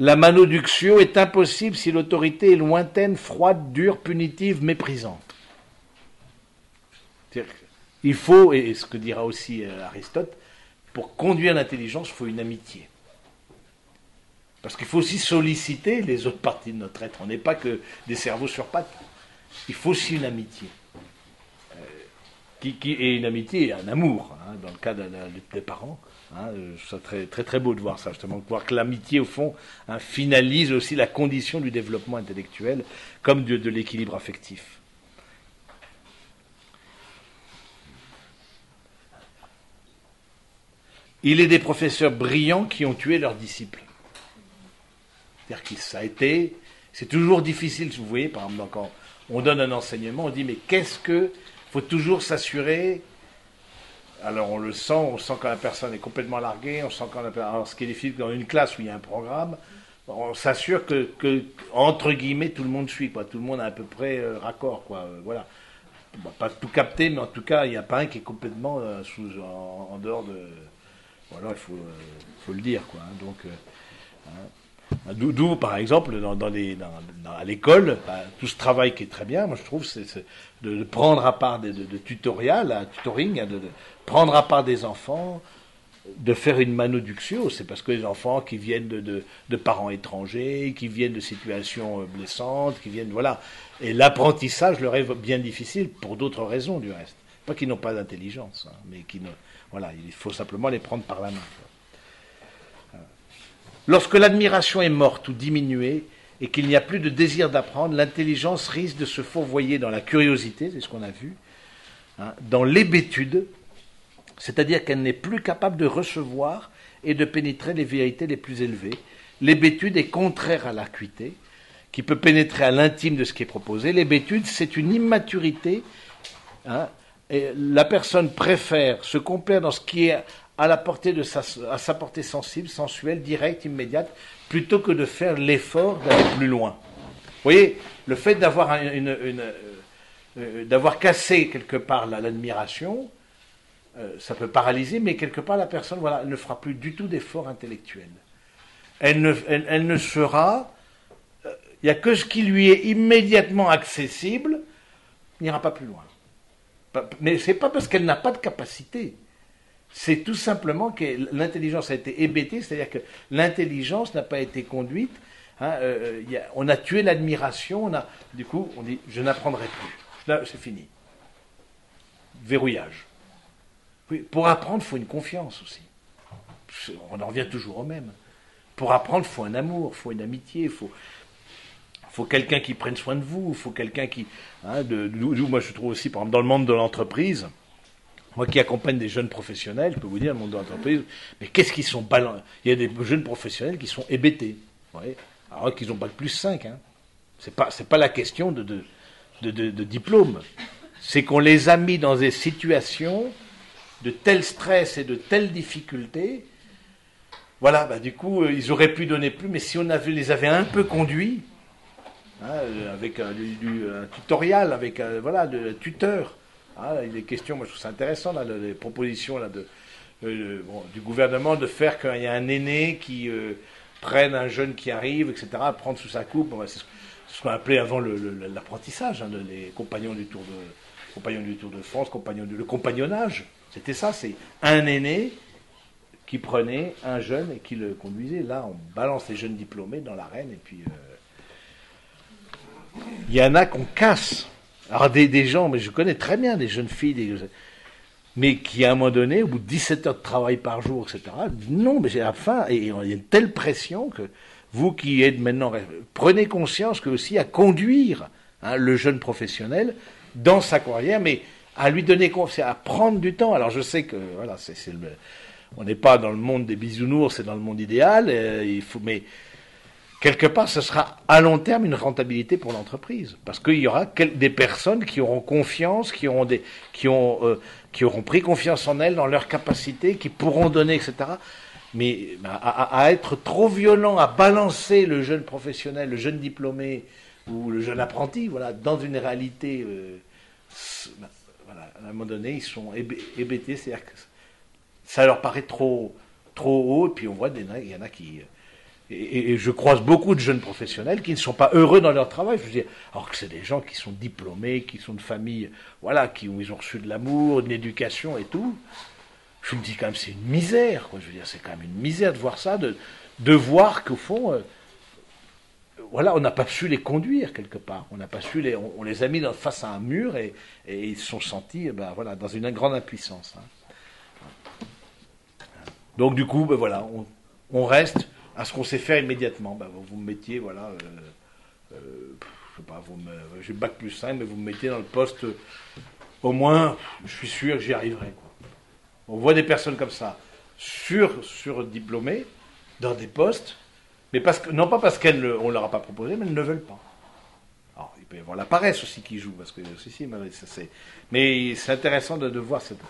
La manoduction est impossible si l'autorité est lointaine, froide, dure, punitive, méprisante. Il faut, et ce que dira aussi euh, Aristote, pour conduire l'intelligence, il faut une amitié. Parce qu'il faut aussi solliciter les autres parties de notre être. On n'est pas que des cerveaux sur pattes. Il faut aussi une amitié. Euh, qui, qui, et une amitié et un amour, hein, dans le cas des parents. Hein, c'est très, très, très beau de voir ça, justement, de voir que l'amitié, au fond, hein, finalise aussi la condition du développement intellectuel, comme de, de l'équilibre affectif. Il est des professeurs brillants qui ont tué leurs disciples. C'est-à-dire que ça a été, c'est toujours difficile, vous voyez, par exemple, quand on donne un enseignement, on dit mais qu'est-ce que faut toujours s'assurer. Alors on le sent, on sent quand la personne est complètement larguée, on sent quand la alors ce qui est difficile dans une classe où il y a un programme, on s'assure que, entre guillemets tout le monde suit quoi, tout le monde a à peu près euh, raccord quoi, euh, voilà. pas tout capter, mais en tout cas il n'y a pas un qui est complètement euh, en, dehors de, voilà il faut, faut le dire quoi. Hein. donc hein. D'où, par exemple, dans, à l'école, bah, tout ce travail qui est très bien, moi je trouve, c'est, de, prendre à part de, de, tutorial, tutoring, de, prendre à part des enfants, de faire une manoduction. C'est parce que les enfants qui viennent de, parents étrangers, qui viennent de situations euh, blessantes, qui viennent, voilà. Et l'apprentissage leur est bien difficile pour d'autres raisons du reste. Pas qu'ils n'ont pas d'intelligence, hein, mais qui ne, voilà, il faut simplement les prendre par la main. Lorsque l'admiration est morte ou diminuée et qu'il n'y a plus de désir d'apprendre, l'intelligence risque de se fourvoyer dans la curiosité, c'est ce qu'on a vu, hein, dans l'hébétude, c'est-à-dire qu'elle n'est plus capable de recevoir et de pénétrer les vérités les plus élevées. L'hébétude est contraire à l'acuité, qui peut pénétrer à l'intime de ce qui est proposé. L'hébétude, c'est une immaturité. Hein, la personne préfère se complaire dans ce qui est à la portée de sa, à sa portée sensible, sensuelle, directe, immédiate, plutôt que de faire l'effort d'aller plus loin. Vous voyez, le fait d'avoir euh, euh, d'avoir cassé quelque part l'admiration, euh, ça peut paralyser, mais quelque part la personne, elle ne fera plus du tout d'effort intellectuel. Elle ne, elle, ne sera, il n'y a que ce qui lui est immédiatement accessible, n'ira pas plus loin. Mais c'est pas parce qu'elle n'a pas de capacité c'est tout simplement que l'intelligence a été hébétée, c'est-à-dire que l'intelligence n'a pas été conduite. Hein, euh, on a tué l'admiration, du coup, on dit je n'apprendrai plus. Là, c'est fini. Verrouillage. Pour apprendre, il faut une confiance aussi. On en revient toujours au même. Pour apprendre, il faut un amour, il faut une amitié, il faut, faut quelqu'un qui prenne soin de vous, il faut quelqu'un qui. Hein, moi, je trouve aussi, par exemple, dans le monde de l'entreprise, moi qui accompagne des jeunes professionnels, je peux vous dire, le monde de l'entreprise, mais qu'est-ce qu'ils sont ballants Il y a des jeunes professionnels qui sont hébétés. Alors qu'ils pas de plus 5. Hein. Ce n'est pas, la question de, de, diplôme. C'est qu'on les a mis dans des situations de tel stress et de telles difficultés. Voilà, bah, du coup, euh, ils auraient pu donner plus, mais si on les avait un peu conduits, hein, euh, avec un, tutoriel, avec un, voilà, de tuteur, ah, il est moi je trouve ça intéressant, là, les propositions là, de, euh, du gouvernement de faire qu'il y a un aîné qui prenne un jeune qui arrive, etc., prendre sous sa coupe. ce qu'on appelait avant l'apprentissage, hein, les compagnons du Tour de compagnons du Tour de France, compagnons le compagnonnage. C'était ça, c'est un aîné qui prenait un jeune et qui le conduisait. Là, on balance les jeunes diplômés dans l'arène et puis euh, il y en a qu'on casse. Alors des, gens, mais je connais très bien des jeunes filles, mais qui à un moment donné, au bout de 17 heures de travail par jour, etc., non, mais j'ai la fin, et il y a une telle pression que vous qui êtes maintenant, prenez conscience que aussi à conduire hein, le jeune professionnel dans sa carrière, mais à lui donner confiance, à prendre du temps. Alors je sais que voilà, on n'est pas dans le monde des bisounours, c'est dans le monde idéal. Euh, mais quelque part, ce sera à long terme une rentabilité pour l'entreprise, parce qu'il y aura des personnes qui auront confiance, qui auront des, qui ont, euh, qui auront pris confiance en elles, dans leurs capacités, qui pourront donner, etc. Mais à, être trop violent, à balancer le jeune professionnel, le jeune diplômé ou le jeune apprenti, voilà, dans une réalité, euh, à un moment donné, ils sont hébétés, c'est-à-dire que ça leur paraît trop, trop haut, et puis on voit, il y en a qui... Et, je croise beaucoup de jeunes professionnels qui ne sont pas heureux dans leur travail. Je veux dire, alors que c'est des gens qui sont diplômés, qui sont de familles, voilà, qui ils ont reçu de l'amour, une éducation et tout je me dis quand même, c'est une misère. Je veux dire, c'est quand même une misère de voir ça, de, de voir qu'au fond, euh, on n'a pas su les conduire quelque part. On n'a pas su les, on, les a mis face à un mur et, ils se sont sentis, eh ben, voilà, dans une grande impuissance. Hein. Donc du coup, ben, voilà, on, reste à ce qu'on sait faire immédiatement. Ben, vous, me mettiez, voilà, euh, euh, je sais pas, vous j'ai bac plus 5, mais vous me mettez dans le poste, au moins, je suis sûr que j'y arriverai. On voit des personnes comme ça, sur, sur diplômées, dans des postes, mais parce que, non pas parce qu'on ne leur a pas proposé, mais elles ne veulent pas. Alors, il peut y avoir la paresse aussi qui joue, parce que si, si, mais c'est intéressant de, voir cette.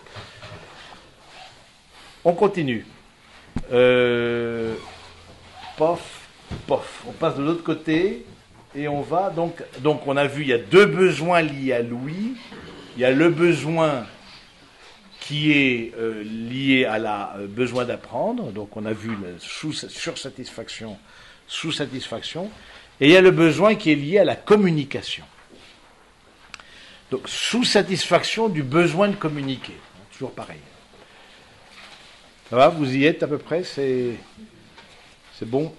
On continue. Euh, pof, pof. On passe de l'autre côté et on va donc. Donc, on a vu, il y a deux besoins liés à Louis. Il y a le besoin qui est euh, lié à la euh, besoin d'apprendre. Donc on a vu la sursatisfaction, sous-satisfaction. Et il y a le besoin qui est lié à la communication. Donc sous-satisfaction du besoin de communiquer. Toujours pareil. Ça va, vous y êtes à peu près C'est bon?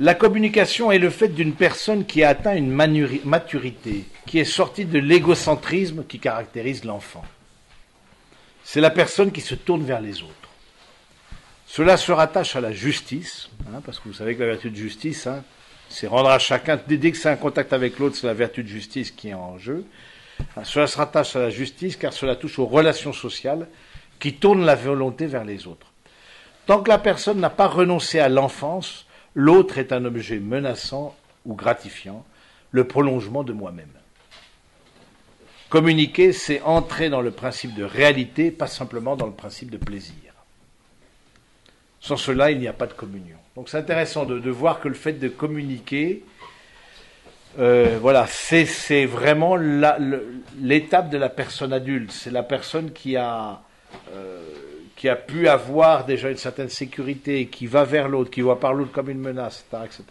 La communication est le fait d'une personne qui a atteint une maturité, qui est sortie de l'égocentrisme qui caractérise l'enfant. C'est la personne qui se tourne vers les autres. Cela se rattache à la justice, hein, parce que vous savez que la vertu de justice, hein, c'est rendre à chacun, dès que c'est un contact avec l'autre, c'est la vertu de justice qui est en jeu. Cela se rattache à la justice car cela touche aux relations sociales qui tournent la volonté vers les autres. Tant que la personne n'a pas renoncé à l'enfance, L'autre est un objet menaçant ou gratifiant, le prolongement de moi-même. Communiquer, c'est entrer dans le principe de réalité, pas simplement dans le principe de plaisir. Sans cela, il n'y a pas de communion. Donc c'est intéressant de, voir que le fait de communiquer, euh, voilà, c'est vraiment l'étape de la personne adulte. C'est la personne qui a euh, qui a pu avoir déjà une certaine sécurité, qui va vers l'autre, qui voit par l'autre comme une menace, etc.,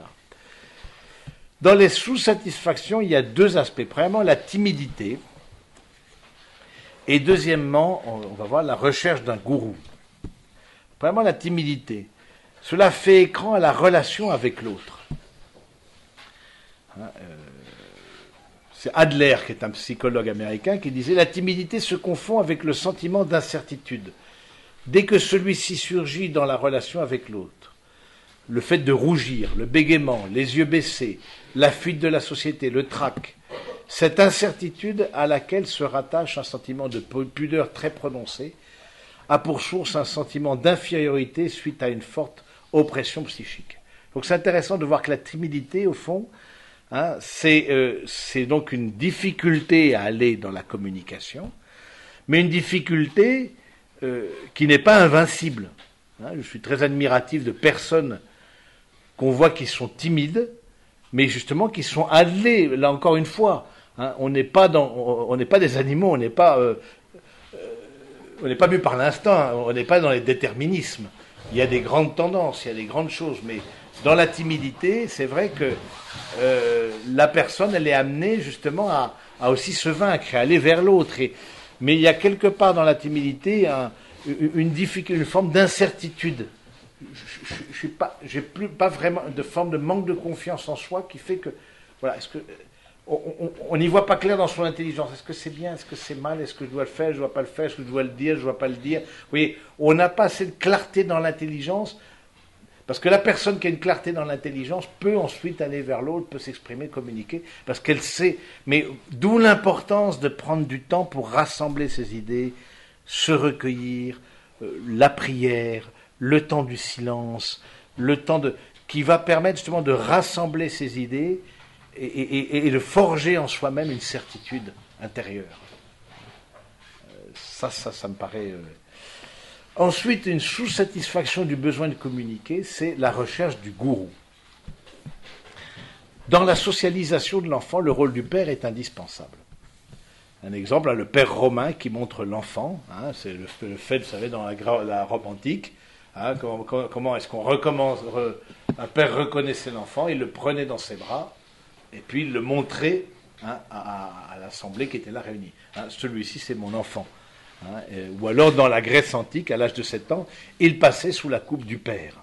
Dans les sous-satisfactions, il y a deux aspects. Premièrement, la timidité. Et deuxièmement, on va voir la recherche d'un gourou. Premièrement, la timidité. Cela fait écran à la relation avec l'autre. Hein, euh, c'est Adler, qui est un psychologue américain, qui disait La timidité se confond avec le sentiment d'incertitude dès que celui-ci surgit dans la relation avec l'autre. Le fait de rougir, le bégaiement, les yeux baissés, la fuite de la société, le trac, cette incertitude à laquelle se rattache un sentiment de pudeur très prononcé, a pour source un sentiment d'infériorité suite à une forte oppression psychique. Donc c'est intéressant de voir que la timidité, au fond, hein, euh, c'est donc une difficulté à aller dans la communication, mais une difficulté euh, qui n'est pas invincible. Hein, je suis très admiratif de personnes qu'on voit qui sont timides, mais justement qui sont allés, là encore une fois, hein, on n'est pas des animaux, on n'est pas, euh, euh, pas par l'instinct, on n'est pas dans les déterminismes. Il y a des grandes tendances, il y a des grandes choses, mais dans la timidité, c'est vrai que euh, la personne, elle est amenée justement à, à aussi se vaincre, à aller vers l'autre. Mais il y a quelque part dans la timidité une, forme d'incertitude. Je n'ai pas, plus pas vraiment de forme de manque de confiance en soi qui fait que, voilà, est-ce que on n'y voit pas clair dans son intelligence. Est-ce que c'est bien? Est-ce que c'est mal? Est-ce que je dois le faire? Je ne dois pas le faire? Est-ce que je dois le dire? Je ne dois pas le dire? Vous voyez, on n'a pas assez de clarté dans l'intelligence parce que la personne qui a une clarté dans l'intelligence peut ensuite aller vers l'autre, peut s'exprimer, communiquer, parce qu'elle sait. Mais d'où l'importance de prendre du temps pour rassembler ses idées, se recueillir, euh, la prière, le temps du silence, le temps de, qui va permettre justement de rassembler ses idées et, de forger en soi-même une certitude intérieure. Euh, ça, ça, ça me paraît. Euh, Ensuite, une sous-satisfaction du besoin de communiquer, c'est la recherche du gourou. Dans la socialisation de l'enfant, le rôle du père est indispensable. Un exemple, le père romain qui montre l'enfant, hein, c'est le, fait, vous savez, dans la, Rome antique, hein, comment, est-ce qu'on recommence, un père reconnaissait l'enfant, il le prenait dans ses bras, et puis il le montrait hein, à, à l'assemblée qui était là réunie. Celui-ci, c'est mon enfant. Hein, ou alors dans la Grèce antique, à l'âge de 7 ans, il passait sous la coupe du père.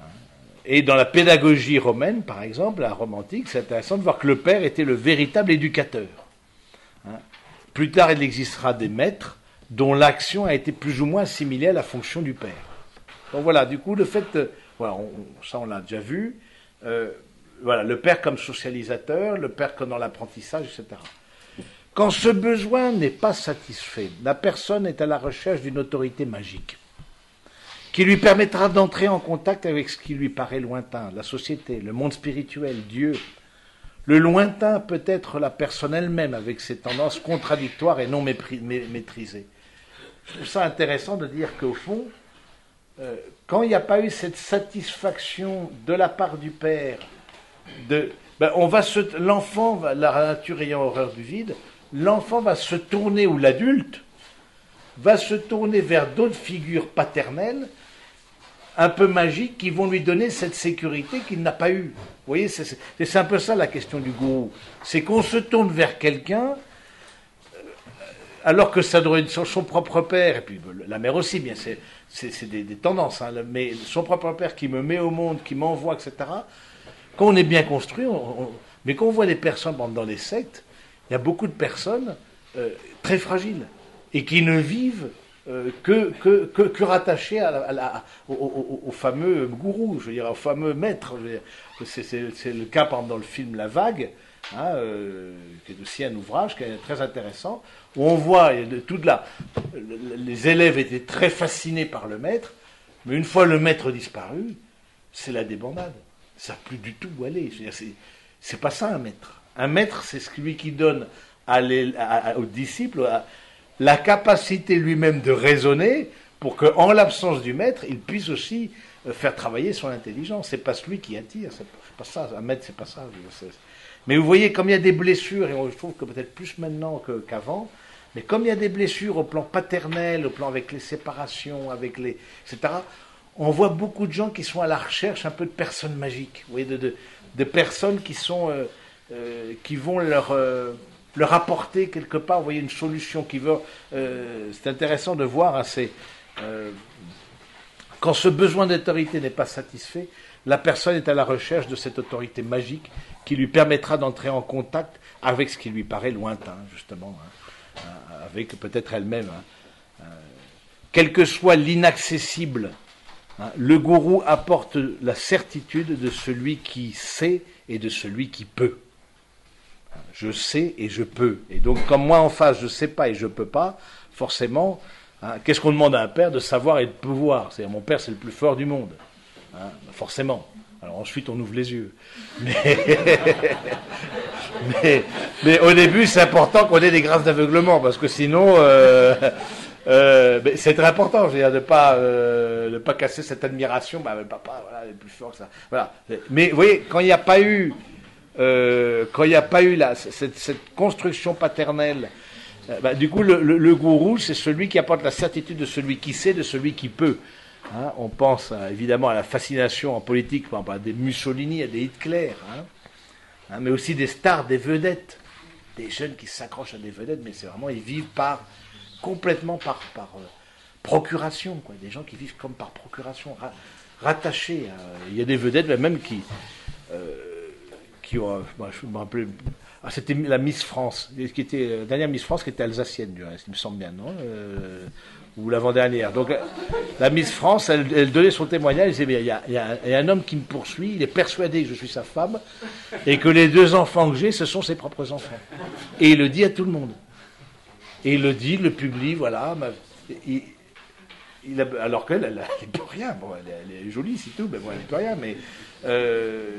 Hein, et dans la pédagogie romaine, par exemple, la Rome antique, c'est intéressant de voir que le père était le véritable éducateur. Hein, plus tard, il existera des maîtres dont l'action a été plus ou moins assimilée à la fonction du père. Donc voilà, du coup, le fait, voilà, ça on l'a déjà vu, euh, voilà, le père comme socialisateur, le père comme dans l'apprentissage, etc. Quand ce besoin n'est pas satisfait, la personne est à la recherche d'une autorité magique qui lui permettra d'entrer en contact avec ce qui lui paraît lointain, la société, le monde spirituel, Dieu. Le lointain peut être la personne elle-même avec ses tendances contradictoires et non maîtrisées. Je trouve ça intéressant de dire qu'au fond, euh, quand il n'y a pas eu cette satisfaction de la part du Père, de, ben on va l'enfant, la nature ayant horreur du vide, l'enfant va se tourner, ou l'adulte, va se tourner vers d'autres figures paternelles, un peu magiques, qui vont lui donner cette sécurité qu'il n'a pas eue. Vous voyez, c'est un peu ça la question du gourou. C'est qu'on se tourne vers quelqu'un, euh, alors que ça devrait être son propre père, et puis la mère aussi, bien, c'est des, tendances, hein, mais son propre père qui me met au monde, qui m'envoie, etc. Quand on est bien construit, mais quand on voit des personnes dans les sectes, il y a beaucoup de personnes euh, très fragiles et qui ne vivent euh, que, rattachées au, fameux gourou, je veux dire, au fameux maître. C'est le cas, par dans le film La Vague, hein, euh, qui est aussi un ouvrage qui est très intéressant, où on voit toute la, les élèves étaient très fascinés par le maître, mais une fois le maître disparu, c'est la débandade. Ça ne plus du tout où aller. C'est pas ça un maître. Un maître, c'est celui qui donne aux disciples la capacité lui-même de raisonner pour qu'en l'absence du maître, il puisse aussi euh, faire travailler son intelligence. C'est pas celui qui attire, c'est pas ça. Un maître, c'est pas ça. Mais vous voyez, comme il y a des blessures, et je trouve que peut-être plus maintenant qu'avant, mais comme il y a des blessures au plan paternel, au plan avec les séparations, avec les, etc., on voit beaucoup de gens qui sont à la recherche un peu de personnes magiques, vous voyez, de, personnes qui sont euh, euh, qui vont leur, euh, leur apporter quelque part, vous voyez, une solution qui veut. Euh, c'est intéressant de voir assez. quand ce besoin d'autorité n'est pas satisfait, la personne est à la recherche de cette autorité magique qui lui permettra d'entrer en contact avec ce qui lui paraît lointain, justement, hein, avec peut-être elle-même. Hein. quel que soit l'inaccessible, hein, le gourou apporte la certitude de celui qui sait et de celui qui peut je sais et je peux. Et donc, comme moi en face, je ne sais pas et je ne peux pas, forcément, hein, qu'est-ce qu'on demande à un père De savoir et de pouvoir? C'est-à-dire, mon père, c'est le plus fort du monde. Hein, forcément. Alors ensuite, on ouvre les yeux. Mais, mais, au début, c'est important qu'on ait des grâces d'aveuglement, parce que sinon, euh, Euh, c'est très important, je veux dire, de pas euh, pas casser cette admiration. Bah, papa, voilà, il est plus fort que ça. Voilà. Mais vous voyez, quand il n'y a pas eu, euh, quand il n'y a pas eu cette, construction paternelle, euh, bah, du coup, le, gourou, c'est celui qui apporte la certitude de celui qui sait, de celui qui peut. Hein, on pense euh, évidemment à la fascination en politique, exemple, à des Mussolini, à des Hitler, hein, hein, mais aussi des stars, des vedettes, des jeunes qui s'accrochent à des vedettes, mais c'est vraiment, ils vivent par complètement par, euh, procuration, des gens qui vivent comme par procuration, ra- rattachés. il y a des vedettes même qui, qui ont, moi, je me rappelle, ah, c'était la Miss France, qui était la dernière Miss France qui était alsacienne, du reste, il me semble bien, non Euh, Ou l'avant-dernière. Donc euh, la Miss France, elle, donnait son témoignage, elle disait, il y, a, un homme qui me poursuit, il est persuadé que je suis sa femme, et que les deux enfants que j'ai, ce sont ses propres enfants. Et il le dit à tout le monde. Et il le dit, il le publie, voilà. il- alors qu'elle, elle n'est peut rien. Elle, est- elle jolie, c'est tout, mais bon, elle peut rien. Mais, euh,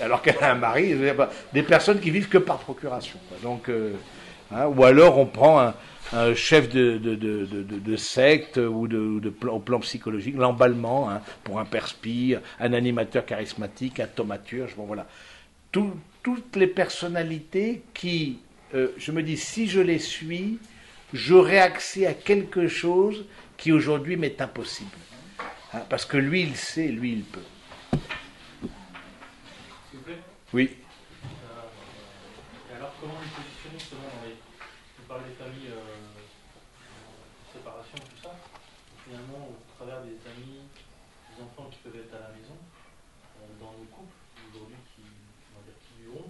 alors qu'elle a un mari, bah, des personnes qui vivent que par procuration. Donc, euh, hein, ou alors on prend un, chef de, secte ou au plan psychologique, l'emballement hein, pour un perspi, un animateur charismatique, un thaumaturge, bon voilà. Tout- toutes les personnalités qui, euh, je me dis, si je les suis, j'aurai accès à quelque chose qui aujourd'hui m'est impossible. Hein, parce que lui, il sait, lui, il peut. S'il vous plaît. Oui. Euh, et alors, comment nous positionner justement dans les. Vous parlez des familles, euh, séparation, tout ça. Finalement, au travers des amis, des enfants qui peuvent être à la maison, euh, dans nos couples, aujourd'hui, qui, on va dire, qui vivront,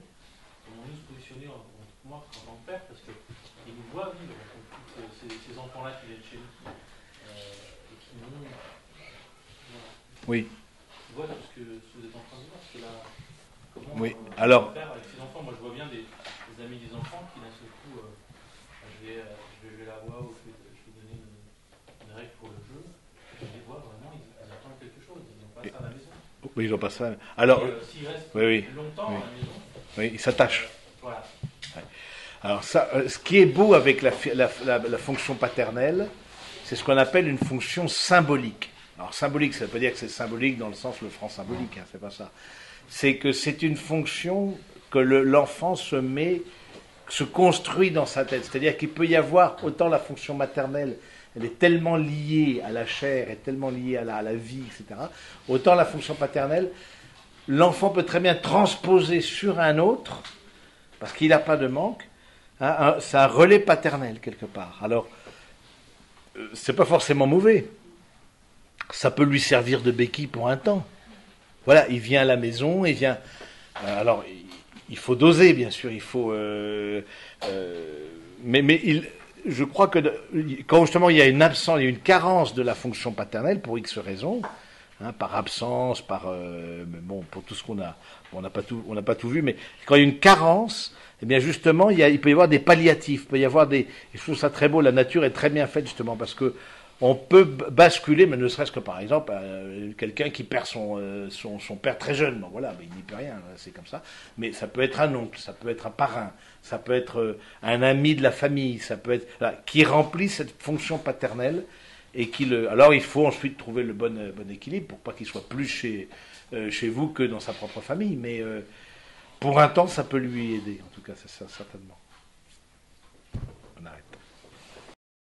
comment nous se positionner, en, en- moi, en tant que père, parce qu'ils nous voient vivre, ces, ces enfants-là qui viennent chez nous, Voilà. Oui. Ce que, vous êtes en train de dire, parce que là, comment Oui. Alors- faire avec ces enfants? Moi, je vois bien des, des amis des enfants qui, d'un seul coup, euh, je, vais, euh, je vais jouer la voix ou je vais, je vais donner une, une règle pour le jeu. Je les vois vraiment, ils, ils attendent quelque chose, ils n'ont pas ça à la maison. Oui, ils ont pas ça. Alors, euh, s'ils restent oui, oui. longtemps Oui. à la maison, oui, ils s'attachent. voilà. Alors ça, ce qui est beau avec la, la- la- la fonction paternelle, c'est ce qu'on appelle une fonction symbolique. Alors symbolique, ça veut pas dire que c'est symbolique dans le sens le franc symbolique, hein, c'est pas ça. C'est que c'est une fonction que le- l'enfant se met, se construit dans sa tête. C'est-à-dire qu'il peut y avoir autant la fonction maternelle, elle est tellement liée à la chair, est tellement liée à la, vie, etc. Autant la fonction paternelle, l'enfant peut très bien transposer sur un autre, parce qu'il n'a pas de manque, Hein, c'est un relais paternel quelque part. Alors, c'est pas forcément mauvais. Ça peut lui servir de béquille pour un temps. Voilà, il vient à la maison, il vient. euh, alors, il- faut doser, bien sûr. Il faut. euh, euh, mais, mais il, je crois que quand justement il y a une absence, il y a une carence de la fonction paternelle pour X raisons, hein, par absence, par euh, bon, pour tout ce qu'on a, on n'a pas on n'a pas tout vu, mais quand il y a une carence, eh bien justement, il, y a- il peut y avoir des palliatifs, il peut y avoir des. Je trouve ça très beau. La nature est très bien faite justement parce que on peut basculer, mais ne serait-ce que par exemple euh, quelqu'un qui perd son, euh, son, son père très jeune. Bon voilà, mais il n'y peut rien, hein, c'est comme ça. Mais ça peut être un oncle, ça peut être un parrain, ça peut être euh, un ami de la famille, ça peut être voilà, qui remplit cette fonction paternelle et qui le. Alors il faut ensuite trouver le bon, bon équilibre pour pas qu'il soit plus chez chez vous que dans sa propre famille, mais pour un temps ça peut lui aider. En tout cas, c'est certainement.